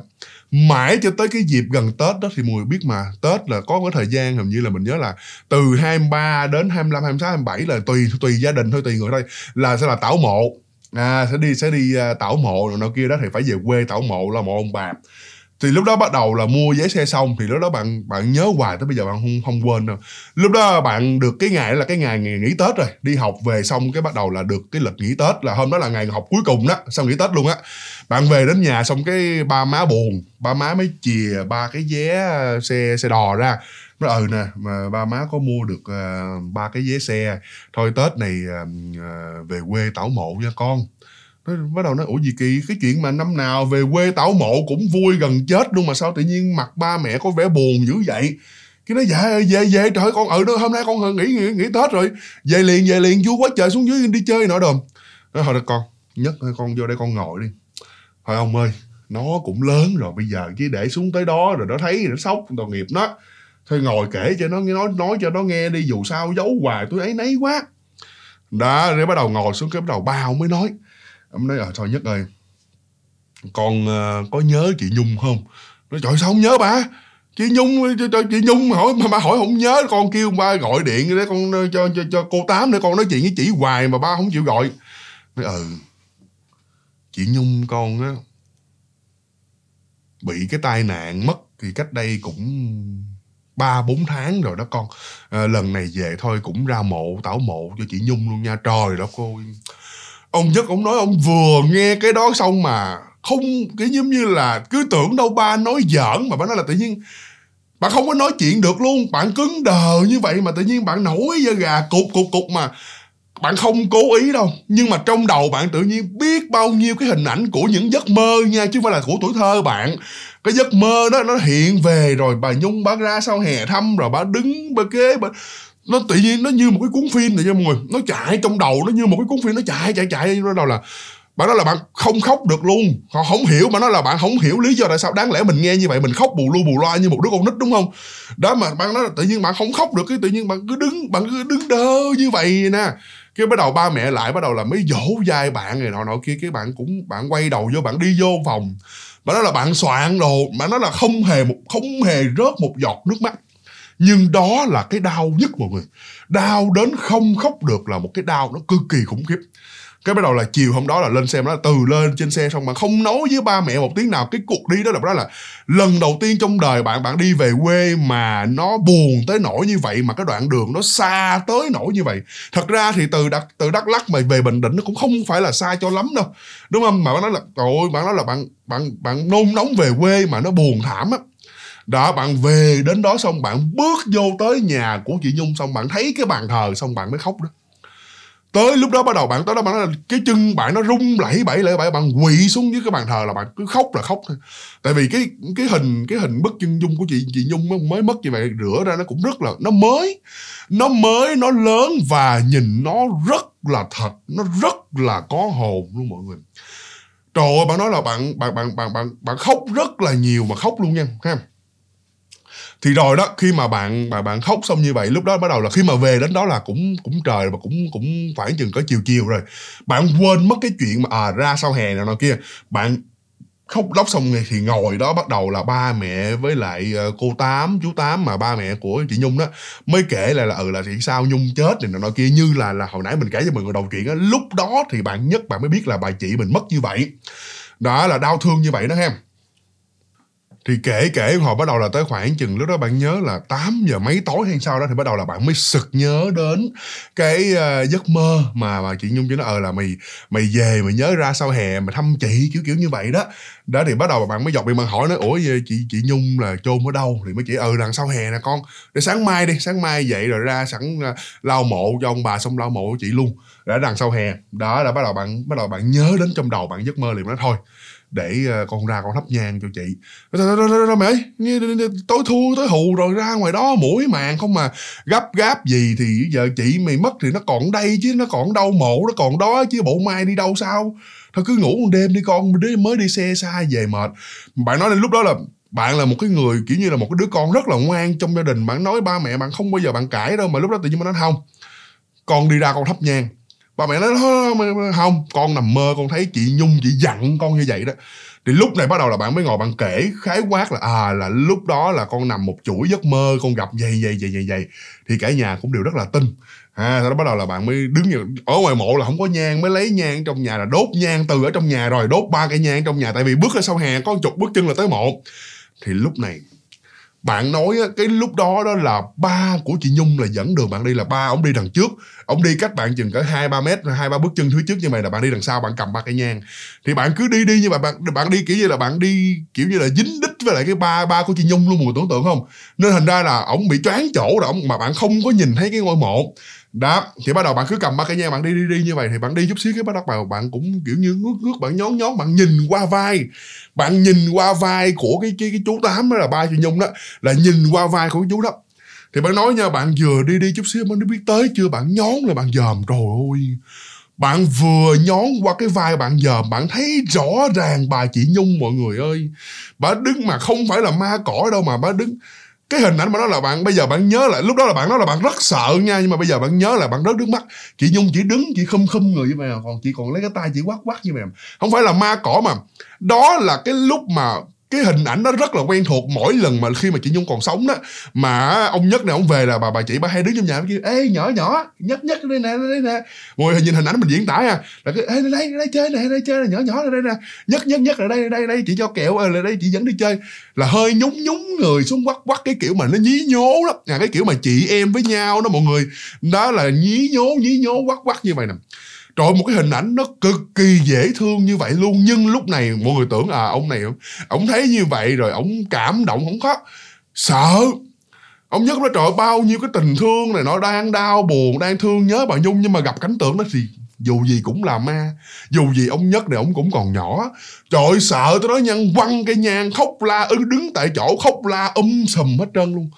Mãi cho tới cái dịp gần Tết đó thì mọi người biết mà Tết là có cái thời gian hình như là mình nhớ là từ 23 đến 25, 26, 27 là tùy tùy gia đình thôi tùy người thôi là sẽ là tảo mộ. À sẽ đi sẽ đi uh, tảo mộ rồi nọ kia đó thì phải về quê tảo mộ là mộ ông bà thì lúc đó bắt đầu là mua vé xe xong thì lúc đó bạn bạn nhớ hoài tới bây giờ bạn không không quên đâu. Lúc đó bạn được cái ngày là cái ngày, ngày nghỉ tết rồi đi học về xong cái bắt đầu là được cái lịch nghỉ tết là hôm đó là ngày học cuối cùng đó xong nghỉ tết luôn á. Bạn về đến nhà xong cái ba má buồn ba má mới chìa ba cái vé xe xe đò ra. Nói ừ nè mà ba má có mua được uh, ba cái vé xe. Thôi tết này uh, về quê tảo mộ nha con nó bắt đầu nói ủa gì kỳ cái chuyện mà năm nào về quê tảo mộ cũng vui gần chết luôn mà sao tự nhiên mặt ba mẹ có vẻ buồn dữ vậy? Cái nó dạ về về trời con ừ đó hôm nay con nghỉ nghỉ, nghỉ tết rồi. Về liền về liền vui quá trời xuống dưới đi chơi nọ đồm. Nói thôi con nhất con vô đây con ngồi đi. Thôi ông ơi nó cũng lớn rồi bây giờ chứ để xuống tới đó rồi nó thấy nó sốc tội nghiệp nó. Thôi ngồi kể cho nó nói nói cho nó nghe đi dù sao giấu hoài tôi ấy nấy quá. Đó rồi bắt đầu ngồi xuống cái bắt đầu bao mới nói ông nói là thôi nhất ơi con uh, có nhớ chị nhung không? Nói trời sao không nhớ bà chị nhung cho, chị nhung hỏi mà bà hỏi không nhớ con kêu ba gọi điện để con ờ, cho cho cho cô tám để con nói chuyện với chị hoài mà ba không chịu gọi. Nói ừ chị nhung con á bị cái tai nạn mất thì cách đây cũng ba bốn tháng rồi đó con. À, lần này về thôi cũng ra mộ tảo mộ cho chị nhung luôn nha. Trời đó cô ông nhất ông nói ông vừa nghe cái đó xong mà không, cái giống như là cứ tưởng đâu ba nói giỡn mà ba nói là tự nhiên bạn không có nói chuyện được luôn. Bạn cứng đờ như vậy mà tự nhiên bạn nổi da gà cục cục cục mà bạn không cố ý đâu. Nhưng mà trong đầu bạn tự nhiên biết bao nhiêu cái hình ảnh của những giấc mơ nha, chứ không phải là của tuổi thơ bạn. Cái giấc mơ đó nó hiện về rồi, bà nhung bà ra sau hè thăm rồi, bà đứng bà kế bà nó tự nhiên nó như một cái cuốn phim này cho mọi người. Nó chạy trong đầu, nó như một cái cuốn phim, nó chạy chạy chạy nó đầu là bạn nói là bạn không khóc được luôn. Họ không hiểu mà nói là bạn không hiểu lý do tại sao đáng lẽ mình nghe như vậy, mình khóc bù lu bù loa như một đứa con nít, đúng không? Đó mà bạn nói là tự nhiên bạn không khóc được, cái tự nhiên bạn cứ đứng, bạn cứ đứng đơ như vậy nè. Cái bắt đầu ba mẹ lại bắt đầu là mới dỗ dai bạn này nọ nọ kia, cái bạn cũng, bạn quay đầu vô, bạn đi vô phòng. Bạn nói là bạn soạn đồ, bạn nói là không hề một, không hề rớt một giọt nước mắt nhưng đó là cái đau nhất mọi người. Đau đến không khóc được là một cái đau nó cực kỳ khủng khiếp. Cái bắt đầu là chiều hôm đó là lên xem đó từ lên trên xe xong mà không nói với ba mẹ một tiếng nào. Cái cuộc đi đó là đó là lần đầu tiên trong đời bạn bạn đi về quê mà nó buồn tới nỗi như vậy, mà cái đoạn đường nó xa tới nỗi như vậy. Thật ra thì từ đắk từ đắk lắc mà về bình định nó cũng không phải là xa cho lắm đâu. Đúng không? Mà bạn nói là, trời bạn nói là bạn bạn bạn nôn nóng về quê mà nó buồn thảm á đó bạn về đến đó xong bạn bước vô tới nhà của chị nhung xong bạn thấy cái bàn thờ xong bạn mới khóc đó. Tới lúc đó bắt đầu bạn tới đó bạn nói là cái chân bạn nó rung lẩy bẩy lẩy bẩy, bạn quỳ xuống dưới cái bàn thờ là bạn cứ khóc là khóc thôi. Tại vì cái cái hình cái hình bức chân dung của chị chị nhung mới mất như vậy, rửa ra nó cũng rất là, nó mới nó mới, nó lớn và nhìn nó rất là thật, nó rất là có hồn luôn mọi người. Trời ơi, bạn nói là bạn bạn bạn bạn bạn bạn khóc rất là nhiều mà khóc luôn nha, ha thì rồi đó, khi mà bạn bạn bạn khóc xong như vậy, lúc đó bắt đầu là khi mà về đến đó là cũng cũng trời và cũng cũng khoảng chừng có chiều chiều rồi. Bạn quên mất cái chuyện mà à ra sau hè nào nọ kia. Bạn khóc lóc xong thì ngồi đó bắt đầu là ba mẹ với lại ờ, cô tám, chú tám mà ba mẹ của chị nhung đó, mới kể lại là ừ là thì sao nhung chết này nọ kia, như là là hồi nãy mình kể cho mọi người đầu chuyện á. Lúc đó thì bạn nhất bạn mới biết là bà chị mình mất như vậy. Đó là đau thương như vậy đó em thì kể kể hồi bắt đầu là tới khoảng chừng lúc đó bạn nhớ là 8 giờ mấy tối hay sao đó thì bắt đầu là bạn mới sực nhớ đến cái uh, giấc mơ mà mà chị nhung cho nó ờ là mày mày về mày nhớ ra sau hè mày thăm chị kiểu kiểu như vậy đó. Đó thì bắt đầu bạn mới dọc đi bạn hỏi nó ủa chị chị nhung là chôn ở đâu? Thì mới chỉ ờ đằng sau hè nè con. Để sáng mai đi sáng mai dậy rồi ra sẵn ờ, uh, lau mộ cho ông bà xong lau mộ của chị luôn. Đã đằng sau hè đó là bắt đầu bạn bắt đầu bạn nhớ đến trong đầu bạn giấc mơ liền nó thôi để ờ, con ra con thắp nhang cho chị. Rồi, rồi, rồi, mẹ tối thua tối hù rồi ra ngoài đó mũi màng không mà. Gấp gáp gì thì giờ chị mày mất thì nó còn đây chứ nó còn đâu mộ nó còn đó chứ bộ mai đi đâu sao? Thôi cứ ngủ một đêm đi con mới đi xe xa về mệt. Bạn nói đến lúc đó là bạn là một cái người kiểu như là một cái đứa con rất là ngoan trong gia đình. Bạn nói ba mẹ bạn không bao giờ bạn cãi đâu mà lúc đó tự nhiên bạn nói không con đi ra con thắp nhang ba mẹ nói không, con nằm mơ, con thấy chị nhung, chị dặn con như vậy đó. Thì lúc này bắt đầu là bạn mới ngồi bạn kể khái quát là à là lúc đó là con nằm một chuỗi giấc mơ, con gặp vậy vậy vậy vậy vậy. Thì cả nhà cũng đều rất là tin. À sau đó bắt đầu là bạn mới đứng ở ngoài mộ là không có nhang, mới lấy nhang trong nhà là đốt nhang, từ ở trong nhà rồi đốt ba cây nhang trong nhà, tại vì bước ra sau hè, có chục bước chân là tới mộ. Thì lúc này bạn nói á, cái lúc đó đó là ba của chị nhung là dẫn đường bạn đi là ba ông đi đằng trước. Ông đi cách bạn chừng cỡ hai ba mét hai ba bước chân phía trước như mày là bạn đi đằng sau bạn cầm ba cây nhang. Thì bạn cứ đi đi như vậy bạn bạn đi kiểu như là bạn đi kiểu như là dính đích với lại cái ba ba của chị nhung luôn mà tưởng tượng không? Nên thành ra là ông bị choáng chỗ rồi ông mà bạn không có nhìn thấy cái ngôi mộ đó, thì bắt đầu bạn cứ cầm ba cái nhang bạn đi đi đi như vậy thì bạn đi chút xíu cái bắt đầu bạn cũng kiểu như ngước ngước, bạn nhón nhón, bạn nhìn qua vai. Bạn nhìn qua vai của cái cái cái chú tám đó là ba chị nhung đó, là nhìn qua vai của cái chú đó. Thì bạn nói nha, bạn vừa đi đi chút xíu, bạn biết tới chưa? Bạn nhón là bạn dòm rồi ôi bạn vừa nhón qua cái vai bạn dòm, bạn thấy rõ ràng bà chị nhung, mọi người ơi. Bà đứng mà không phải là ma cỏ đâu mà bà đứng cái hình ảnh mà đó là bạn, bây giờ bạn nhớ lại, lúc đó là bạn nói là bạn rất sợ nha, nhưng mà bây giờ bạn nhớ là bạn rớt nước mắt. Chị nhung chỉ đứng chỉ khum khum người như vậy còn chị còn lấy cái tay chị quát quát như vậy không phải là ma cỏ mà. Đó là cái lúc mà cái hình ảnh nó rất là quen thuộc mỗi lần mà khi mà chị nhung còn sống đó. Mà ông nhất này ông về là bà bà chị bà hay đứng trong nhà kêu ê nhỏ nhỏ nhất nhất đây nè đây nè. Ngồi nhìn hình ảnh mình diễn tả à là cái ê đây đây chơi nè đây chơi nè nhỏ nhỏ đây nè. Nhất nhất nhất ở đây đây đây chị cho kẹo ờ, ở đây chị dẫn đi chơi. Là hơi nhúng nhúng người xuống quắt quắt cái kiểu mà nó nhí nhố lắm. À, cái kiểu mà chị em với nhau đó mọi người. Đó là nhí nhố nhí nhố quắt quắt như vậy nè. Trời, một cái hình ảnh nó cực kỳ dễ thương như vậy luôn. Nhưng lúc này mọi người tưởng à ông này, Ông thấy như vậy rồi ông cảm động không có Sợ. Ông nhất nó trời, bao nhiêu cái tình thương này, Nó đang đau buồn, Đang thương nhớ bà Nhung. Nhưng mà gặp cảnh tượng đó thì dù gì cũng là ma. Dù gì ông nhất này ông cũng còn nhỏ. Trời, sợ tôi nói nhân quăng cái nhang khóc la ư đứng tại chỗ, khóc la um sùm hết trơn luôn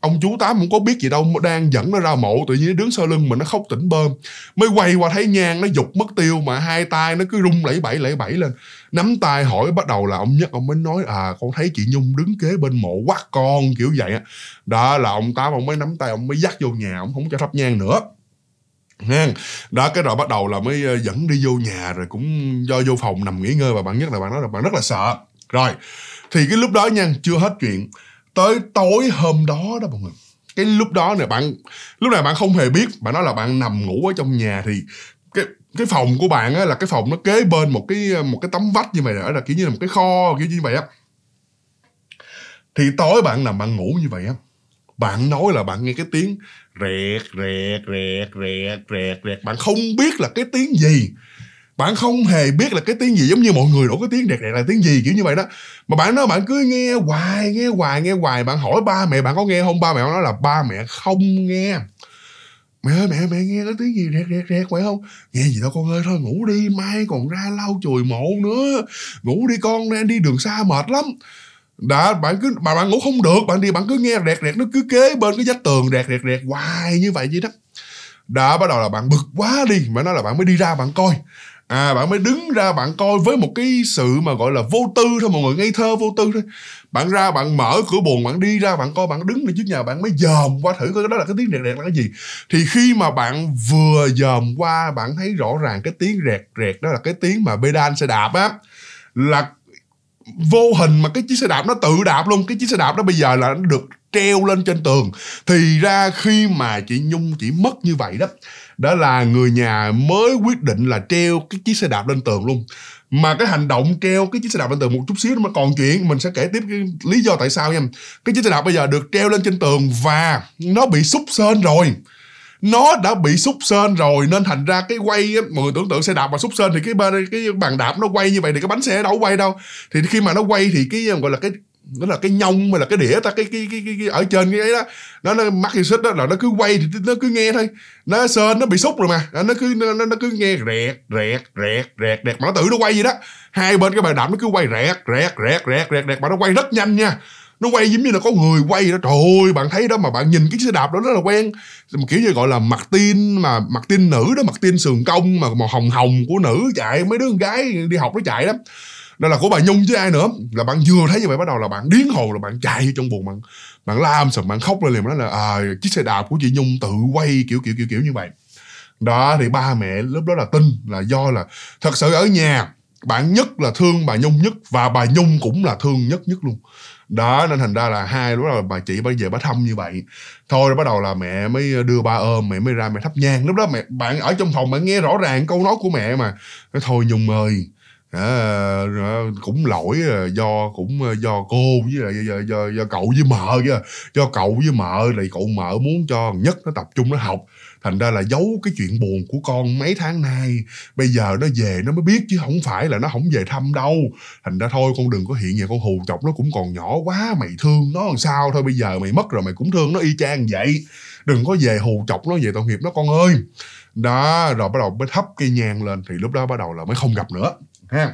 ông chú tám cũng có biết gì đâu đang dẫn nó ra mộ, tự nhiên nó đứng sau lưng mình nó khóc tỉnh bơm. Mới quay qua thấy nhang nó dục mất tiêu mà hai tay nó cứ rung lẫy bẫy lẫy bẫy lên. Nắm tay hỏi bắt đầu là ông nhất, ông mới nói à con thấy chị nhung đứng kế bên mộ quát con, kiểu vậy á. Đó là ông tám, ông mới nắm tay, ông mới dắt vô nhà, ông không cho thắp nhang nữa. Nha. Đó, cái rồi bắt đầu là mới ờ, dẫn đi vô nhà rồi cũng do vô phòng nằm nghỉ ngơi, và bạn nhất là bạn nói là bạn rất là sợ. Rồi, thì cái lúc đó nha, chưa hết chuyện tới tối hôm đó đó mọi người. Cái lúc đó này bạn, lúc này bạn không hề biết, bạn nói là bạn nằm ngủ ở trong nhà thì cái cái phòng của bạn á là cái phòng nó kế bên một cái một cái tấm vách như vậy đó là kiểu như là một cái kho kiểu như vậy á. Thì tối bạn nằm bạn ngủ như vậy á, bạn nói là bạn nghe cái tiếng rẹt rẹt rẹt rẹt rẹt rẹt. Bạn không biết là cái tiếng gì bạn không hề biết là cái tiếng gì giống như mọi người đổ cái tiếng đẹp đẹp là tiếng gì, kiểu như vậy đó. Mà bạn nói bạn cứ nghe hoài nghe hoài nghe hoài. Bạn hỏi ba mẹ, bạn có nghe không? Ba mẹ nói là ba mẹ không nghe. Mẹ ơi, mẹ mẹ nghe cái tiếng gì rẹt rẹt rẹt vậy không? Nghe gì đâu con ơi, thôi ngủ đi, mai còn ra lau chùi mộ nữa. Ngủ đi con đang đi đường xa mệt lắm. Đã, bạn cứ, mà bạn ngủ không được, bạn đi, bạn cứ nghe rẹt rẹt nó cứ kế bên cái vách tường rẹt rẹt rẹt hoài như vậy vậy đó. Đã, bắt đầu là bạn bực quá đi. Mà nói là bạn mới đi ra bạn coi à bạn mới đứng ra bạn coi với một cái sự mà gọi là vô tư thôi, mọi người ngây thơ vô tư thôi. Bạn ra bạn mở cửa buồn bạn đi ra, bạn coi, bạn đứng ở trước nhà, bạn mới dòm qua thử coi đó là cái tiếng rẹt rẹt là cái gì. Thì khi mà bạn vừa dòm qua, bạn thấy rõ ràng cái tiếng rẹt rẹt đó là cái tiếng mà pedal xe đạp á, là vô hình mà cái chiếc xe đạp nó tự đạp luôn. Cái chiếc xe đạp đó bây giờ là nó được treo lên trên tường. Thì ra khi mà chị nhung chỉ mất như vậy đó đó là người nhà mới quyết định là treo cái chiếc xe đạp lên tường luôn. Mà cái hành động treo cái chiếc xe đạp lên tường một chút xíu mà còn chuyện mình sẽ kể tiếp cái lý do tại sao nha. Cái chiếc xe đạp bây giờ được treo lên trên tường và nó bị xúc sên rồi. Nó đã bị xúc sên rồi nên thành ra cái quay á, mọi người tưởng tượng xe đạp mà xúc sên thì cái bên cái bàn đạp nó quay như vậy thì cái bánh xe đâu quay đâu. Thì khi mà nó quay thì cái gọi là cái nó là cái nhông mà là cái đĩa ta cái cái cái, cái, cái ở trên cái ấy đó. Nó nó mắc xích đó là nó cứ quay thì nó cứ nghe thôi. Nó sên nó bị xúc rồi mà. Nó cứ nó, nó cứ nghe rẹt rẹt rẹt rẹt rẹt. Mà nó tự nó quay gì đó. Hai bên cái bàn đạp nó cứ quay rẹt rẹt rẹt rẹt rẹt rẹt. Mà nó quay rất nhanh nha. Nó quay giống như là có người quay đó. Trời ơi bạn thấy đó mà bạn nhìn cái xe đạp đó rất là quen. Kiểu như gọi là mặt tin mà mặt tin nữ đó mặt tin sườn cong mà màu hồng hồng của nữ chạy mấy đứa con gái đi học nó chạy lắm đó là của bà nhung chứ ai nữa. Là bạn vừa thấy như vậy bắt đầu là bạn điến hồn là bạn chạy trong buồn bạn bạn lam sầm bạn khóc lên liền nói là à, chiếc xe đạp của chị nhung tự quay kiểu kiểu kiểu kiểu như vậy. Đó thì ba mẹ lúc đó là tin là do là thật sự ở nhà bạn nhất là thương bà nhung nhất và bà nhung cũng là thương nhất nhất luôn. Đó nên thành ra là hai lúc đó bà chị bây giờ bà thăm như vậy. Thôi bắt đầu là mẹ mới đưa ba ôm mẹ mới ra mẹ thắp nhang. Lúc đó mẹ bạn ở trong phòng bạn nghe rõ ràng câu nói của mẹ mà. Thôi nhung ơi à, cũng lỗi à, do cũng à, do cô với lại do, do, do cậu với mợ chứ do cậu với mợ lại cậu mợ muốn cho nhất nó tập trung nó học. Thành ra là giấu cái chuyện buồn của con mấy tháng nay. Bây giờ nó về nó mới biết chứ không phải là nó không về thăm đâu. Thành ra thôi con đừng có hiện về con hù chọc nó cũng còn nhỏ quá mày thương nó làm sao thôi. Bây giờ mày mất rồi mày cũng thương nó y chang vậy. Đừng có về hù chọc nó về tội nghiệp nó con ơi. Đó rồi bắt đầu mới thấp cây nhang lên thì lúc đó bắt đầu là mới không gặp nữa ha.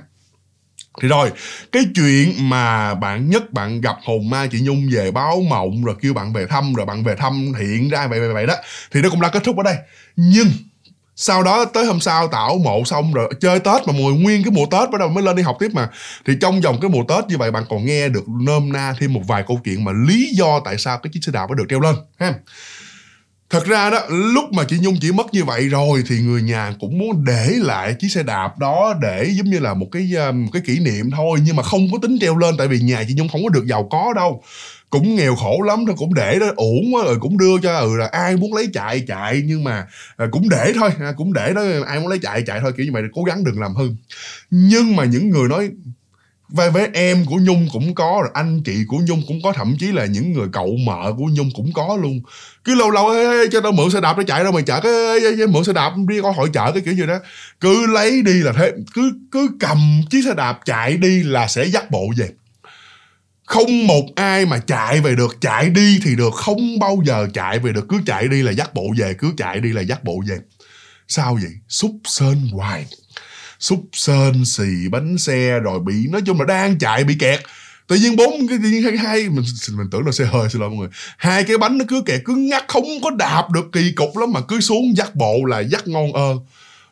Thì rồi, cái chuyện mà bạn nhất bạn gặp hồn ma chị nhung về báo mộng rồi kêu bạn về thăm rồi bạn về thăm hiện ra vậy vậy vậy đó, thì nó cũng đã kết thúc ở đây. Nhưng sau đó tới hôm sau tạo mộ xong rồi chơi tết mà mùi nguyên cái mùa tết bắt đầu mới lên đi học tiếp mà. Thì trong vòng cái mùa tết như vậy bạn còn nghe được nôm na thêm một vài câu chuyện mà lý do tại sao cái chiếc xe đạp nó được treo lên, ha thật ra đó lúc mà chị nhung chỉ mất như vậy rồi thì người nhà cũng muốn để lại chiếc xe đạp đó để giống như là một cái ờ, một cái kỷ niệm thôi. Nhưng mà không có tính treo lên tại vì nhà chị nhung không có được giàu có đâu. Cũng nghèo khổ lắm thôi cũng để đó ổn quá rồi cũng đưa cho ừ là ai muốn lấy chạy chạy. Nhưng mà à, cũng để thôi à, cũng để đó ai muốn lấy chạy chạy thôi kiểu như vậy cố gắng đừng làm hư. Nhưng mà những người nói vai với em của nhung cũng có rồi anh chị của nhung cũng có thậm chí là những người cậu mợ của nhung cũng có luôn. Cứ lâu lâu ê, ê, cho tao mượn xe đạp để chạy đâu mày chở cái ê, ê, mượn xe đạp đi coi hội chợ cái kiểu gì đó. Cứ lấy đi là thế cứ cứ cầm chiếc xe đạp chạy đi là sẽ dắt bộ về. Không một ai mà chạy về được chạy đi thì được không bao giờ chạy về được. Cứ chạy đi là dắt bộ về cứ chạy đi là dắt bộ về. Sao vậy? Xúc sơn hoài xúc sên xì bánh xe rồi bị nói chung là đang chạy bị kẹt. Tự nhiên bốn cái tự nhiên hai, hai mình mình tưởng là xe hơi xin lỗi mọi người. Hai cái bánh nó cứ kẹt cứ ngắt không có đạp được kỳ cục lắm mà cứ xuống dắt bộ là dắt ngon ơ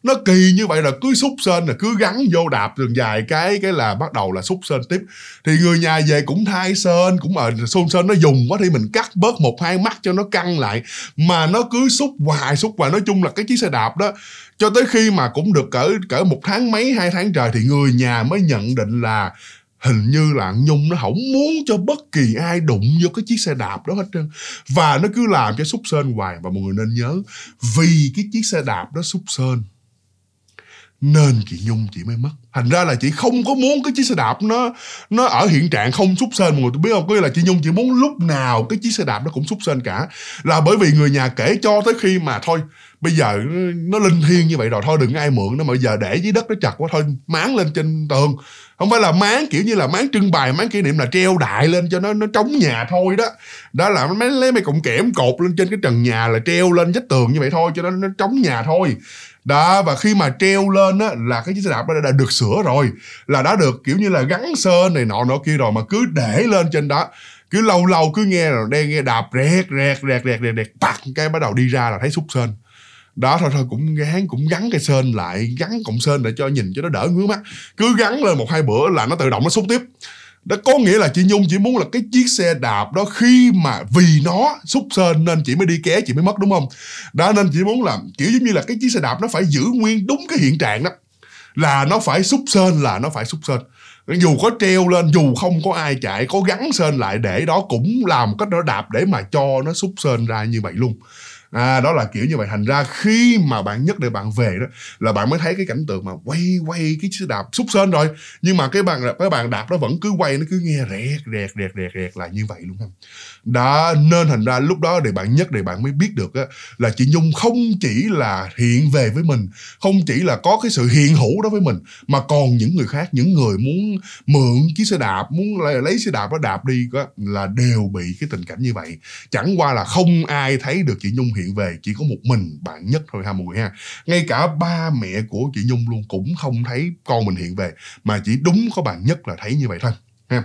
nó kỳ như vậy là cứ xúc sên là cứ gắn vô đạp đường dài cái cái là bắt đầu là xúc sên tiếp. Thì người nhà về cũng thay sên, cũng ở xôn sên nó dùng quá thì mình cắt bớt một hai mắt cho nó căng lại. Mà nó cứ xúc hoài xúc hoài. Nói chung là cái chiếc xe đạp đó, cho tới khi mà cũng được cỡ cỡ một tháng mấy, hai tháng trời thì người nhà mới nhận định là hình như là nhung nó không muốn cho bất kỳ ai đụng vô cái chiếc xe đạp đó hết trơn. Và nó cứ làm cho xúc sên hoài. Và mọi người nên nhớ, vì cái chiếc xe đạp đó xúc sên nên chị Nhung chị mới mất. Thành ra là chị không có muốn cái chiếc xe đạp nó nó ở hiện trạng không xúc sên, mọi người tôi biết không? Có nghĩa là chị Nhung chị muốn lúc nào cái chiếc xe đạp nó cũng xúc sên cả. Là bởi vì người nhà kể cho tới khi mà thôi, bây giờ nó linh thiêng như vậy rồi, thôi đừng ai mượn nó mà giờ để dưới đất nó chặt quá, thôi máng lên trên tường không phải là máng kiểu như là máng trưng bày máng kỷ niệm là treo đại lên cho nó nó trống nhà thôi đó. Đó là mấy lấy mấy cọng kẽm cột lên trên cái trần nhà là treo lên vách tường như vậy thôi cho nó nó trống nhà thôi. Đó và khi mà treo lên á là cái chiếc xe đạp đã, đã được sửa rồi. Là đã được kiểu như là gắn sơn này nọ nọ kia rồi mà cứ để lên trên đó. Cứ lâu lâu cứ nghe rồi đang nghe đạp rẹt rẹt rẹt rẹt rẹt rẹt bạc cái bắt đầu đi ra là thấy xúc sơn đó, thôi thôi, cũng gắn cũng gắn cái sên lại, gắn cọng sên để cho nhìn cho nó đỡ ngứa mắt. Cứ gắn lên một hai bữa là nó tự động nó xúc tiếp. Đó, có nghĩa là chị Nhung chỉ muốn là cái chiếc xe đạp đó khi mà vì nó xúc sên nên chị mới đi ké, chị mới mất, đúng không? Đó, nên chị muốn làm kiểu giống như là cái chiếc xe đạp nó phải giữ nguyên đúng cái hiện trạng đó. Là nó phải xúc sên là nó phải xúc sên dù có treo lên, dù không có ai chạy, có gắn sên lại để đó cũng làm cách nó đạp để mà cho nó xúc sên ra như vậy luôn à, đó là kiểu như vậy. Thành ra khi mà bạn nhất để bạn về đó là bạn mới thấy cái cảnh tượng mà quay quay cái xe đạp xúc sên rồi. Nhưng mà cái bàn cái bàn đạp nó vẫn cứ quay nó cứ nghe rẹt rẹt rẹt rẹt rẹt là như vậy luôn không đã nên thành ra lúc đó để bạn nhất để bạn mới biết được á, là chị nhung không chỉ là hiện về với mình không chỉ là có cái sự hiện hữu đó với mình mà còn những người khác những người muốn mượn chiếc xe đạp muốn lấy xe đạp đó đạp đi đó, là đều bị cái tình cảnh như vậy. Chẳng qua là không ai thấy được chị nhung hiện hiện về, chỉ có một mình bạn nhất thôi ha mọi người ha. Ngay cả ba mẹ của chị nhung luôn cũng không thấy con mình hiện về, mà chỉ đúng có bạn nhất là thấy như vậy thôi ha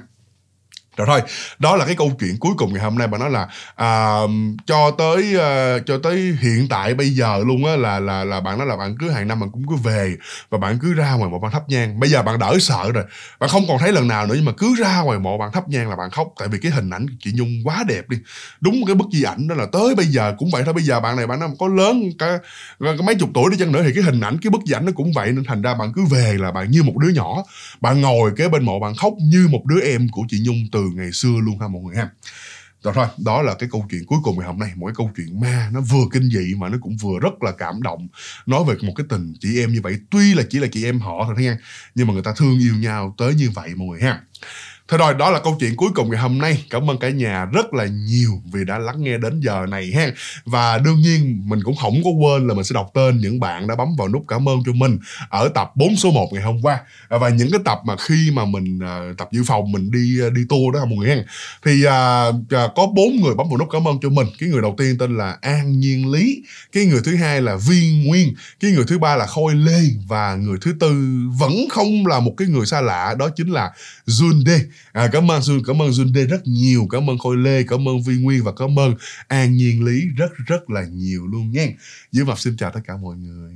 rồi thôi đó là cái câu chuyện cuối cùng ngày hôm nay bà nói là à, cho tới à, cho tới hiện tại bây giờ luôn á là là là bạn nói là bạn cứ hàng năm bạn cũng cứ về và bạn cứ ra ngoài mộ bạn thắp nhang. Bây giờ bạn đỡ sợ rồi bạn không còn thấy lần nào nữa nhưng mà cứ ra ngoài mộ bạn thắp nhang là bạn khóc. Tại vì cái hình ảnh chị nhung quá đẹp đi. Đúng cái bức di ảnh đó là tới bây giờ cũng vậy thôi. Bây giờ bạn này bạn nó có lớn cả, cả mấy chục tuổi đi chăng nữa thì cái hình ảnh cái bức di ảnh nó cũng vậy. Nên thành ra bạn cứ về là bạn như một đứa nhỏ. Bạn ngồi kế bên mộ bạn khóc như một đứa em của chị nhung từ ngày xưa luôn ha mọi người ha. Rồi thôi, đó là cái câu chuyện cuối cùng ngày hôm nay mỗi câu chuyện ma, nó vừa kinh dị mà nó cũng vừa rất là cảm động. Nói về một cái tình chị em như vậy, tuy là chỉ là chị em họ thôi nha, nhưng mà người ta thương yêu nhau tới như vậy mọi người ha. Thôi rồi, đó là câu chuyện cuối cùng ngày hôm nay. Cảm ơn cả nhà rất là nhiều vì đã lắng nghe đến giờ này ha. Và đương nhiên mình cũng không có quên là mình sẽ đọc tên những bạn đã bấm vào nút cảm ơn cho mình ở tập 4 số 1 ngày hôm qua. Và những cái tập mà khi mà mình uh, tập dự phòng mình đi uh, đi tour đó mọi người ha. Thì uh, có bốn người bấm vào nút cảm ơn cho mình. Cái người đầu tiên tên là An Nhiên Lý, cái người thứ hai là viên Nguyên, cái người thứ ba là Khôi Lê và người thứ tư vẫn không là một cái người xa lạ đó chính là Jun Đê à, cảm ơn Xuân cảm ơn Jun Đê rất nhiều cảm ơn Khôi Lê cảm ơn Vi Nguyên và cảm ơn An Nhiên Lý rất rất là nhiều luôn nha. Dưới mặt xin chào tất cả mọi người.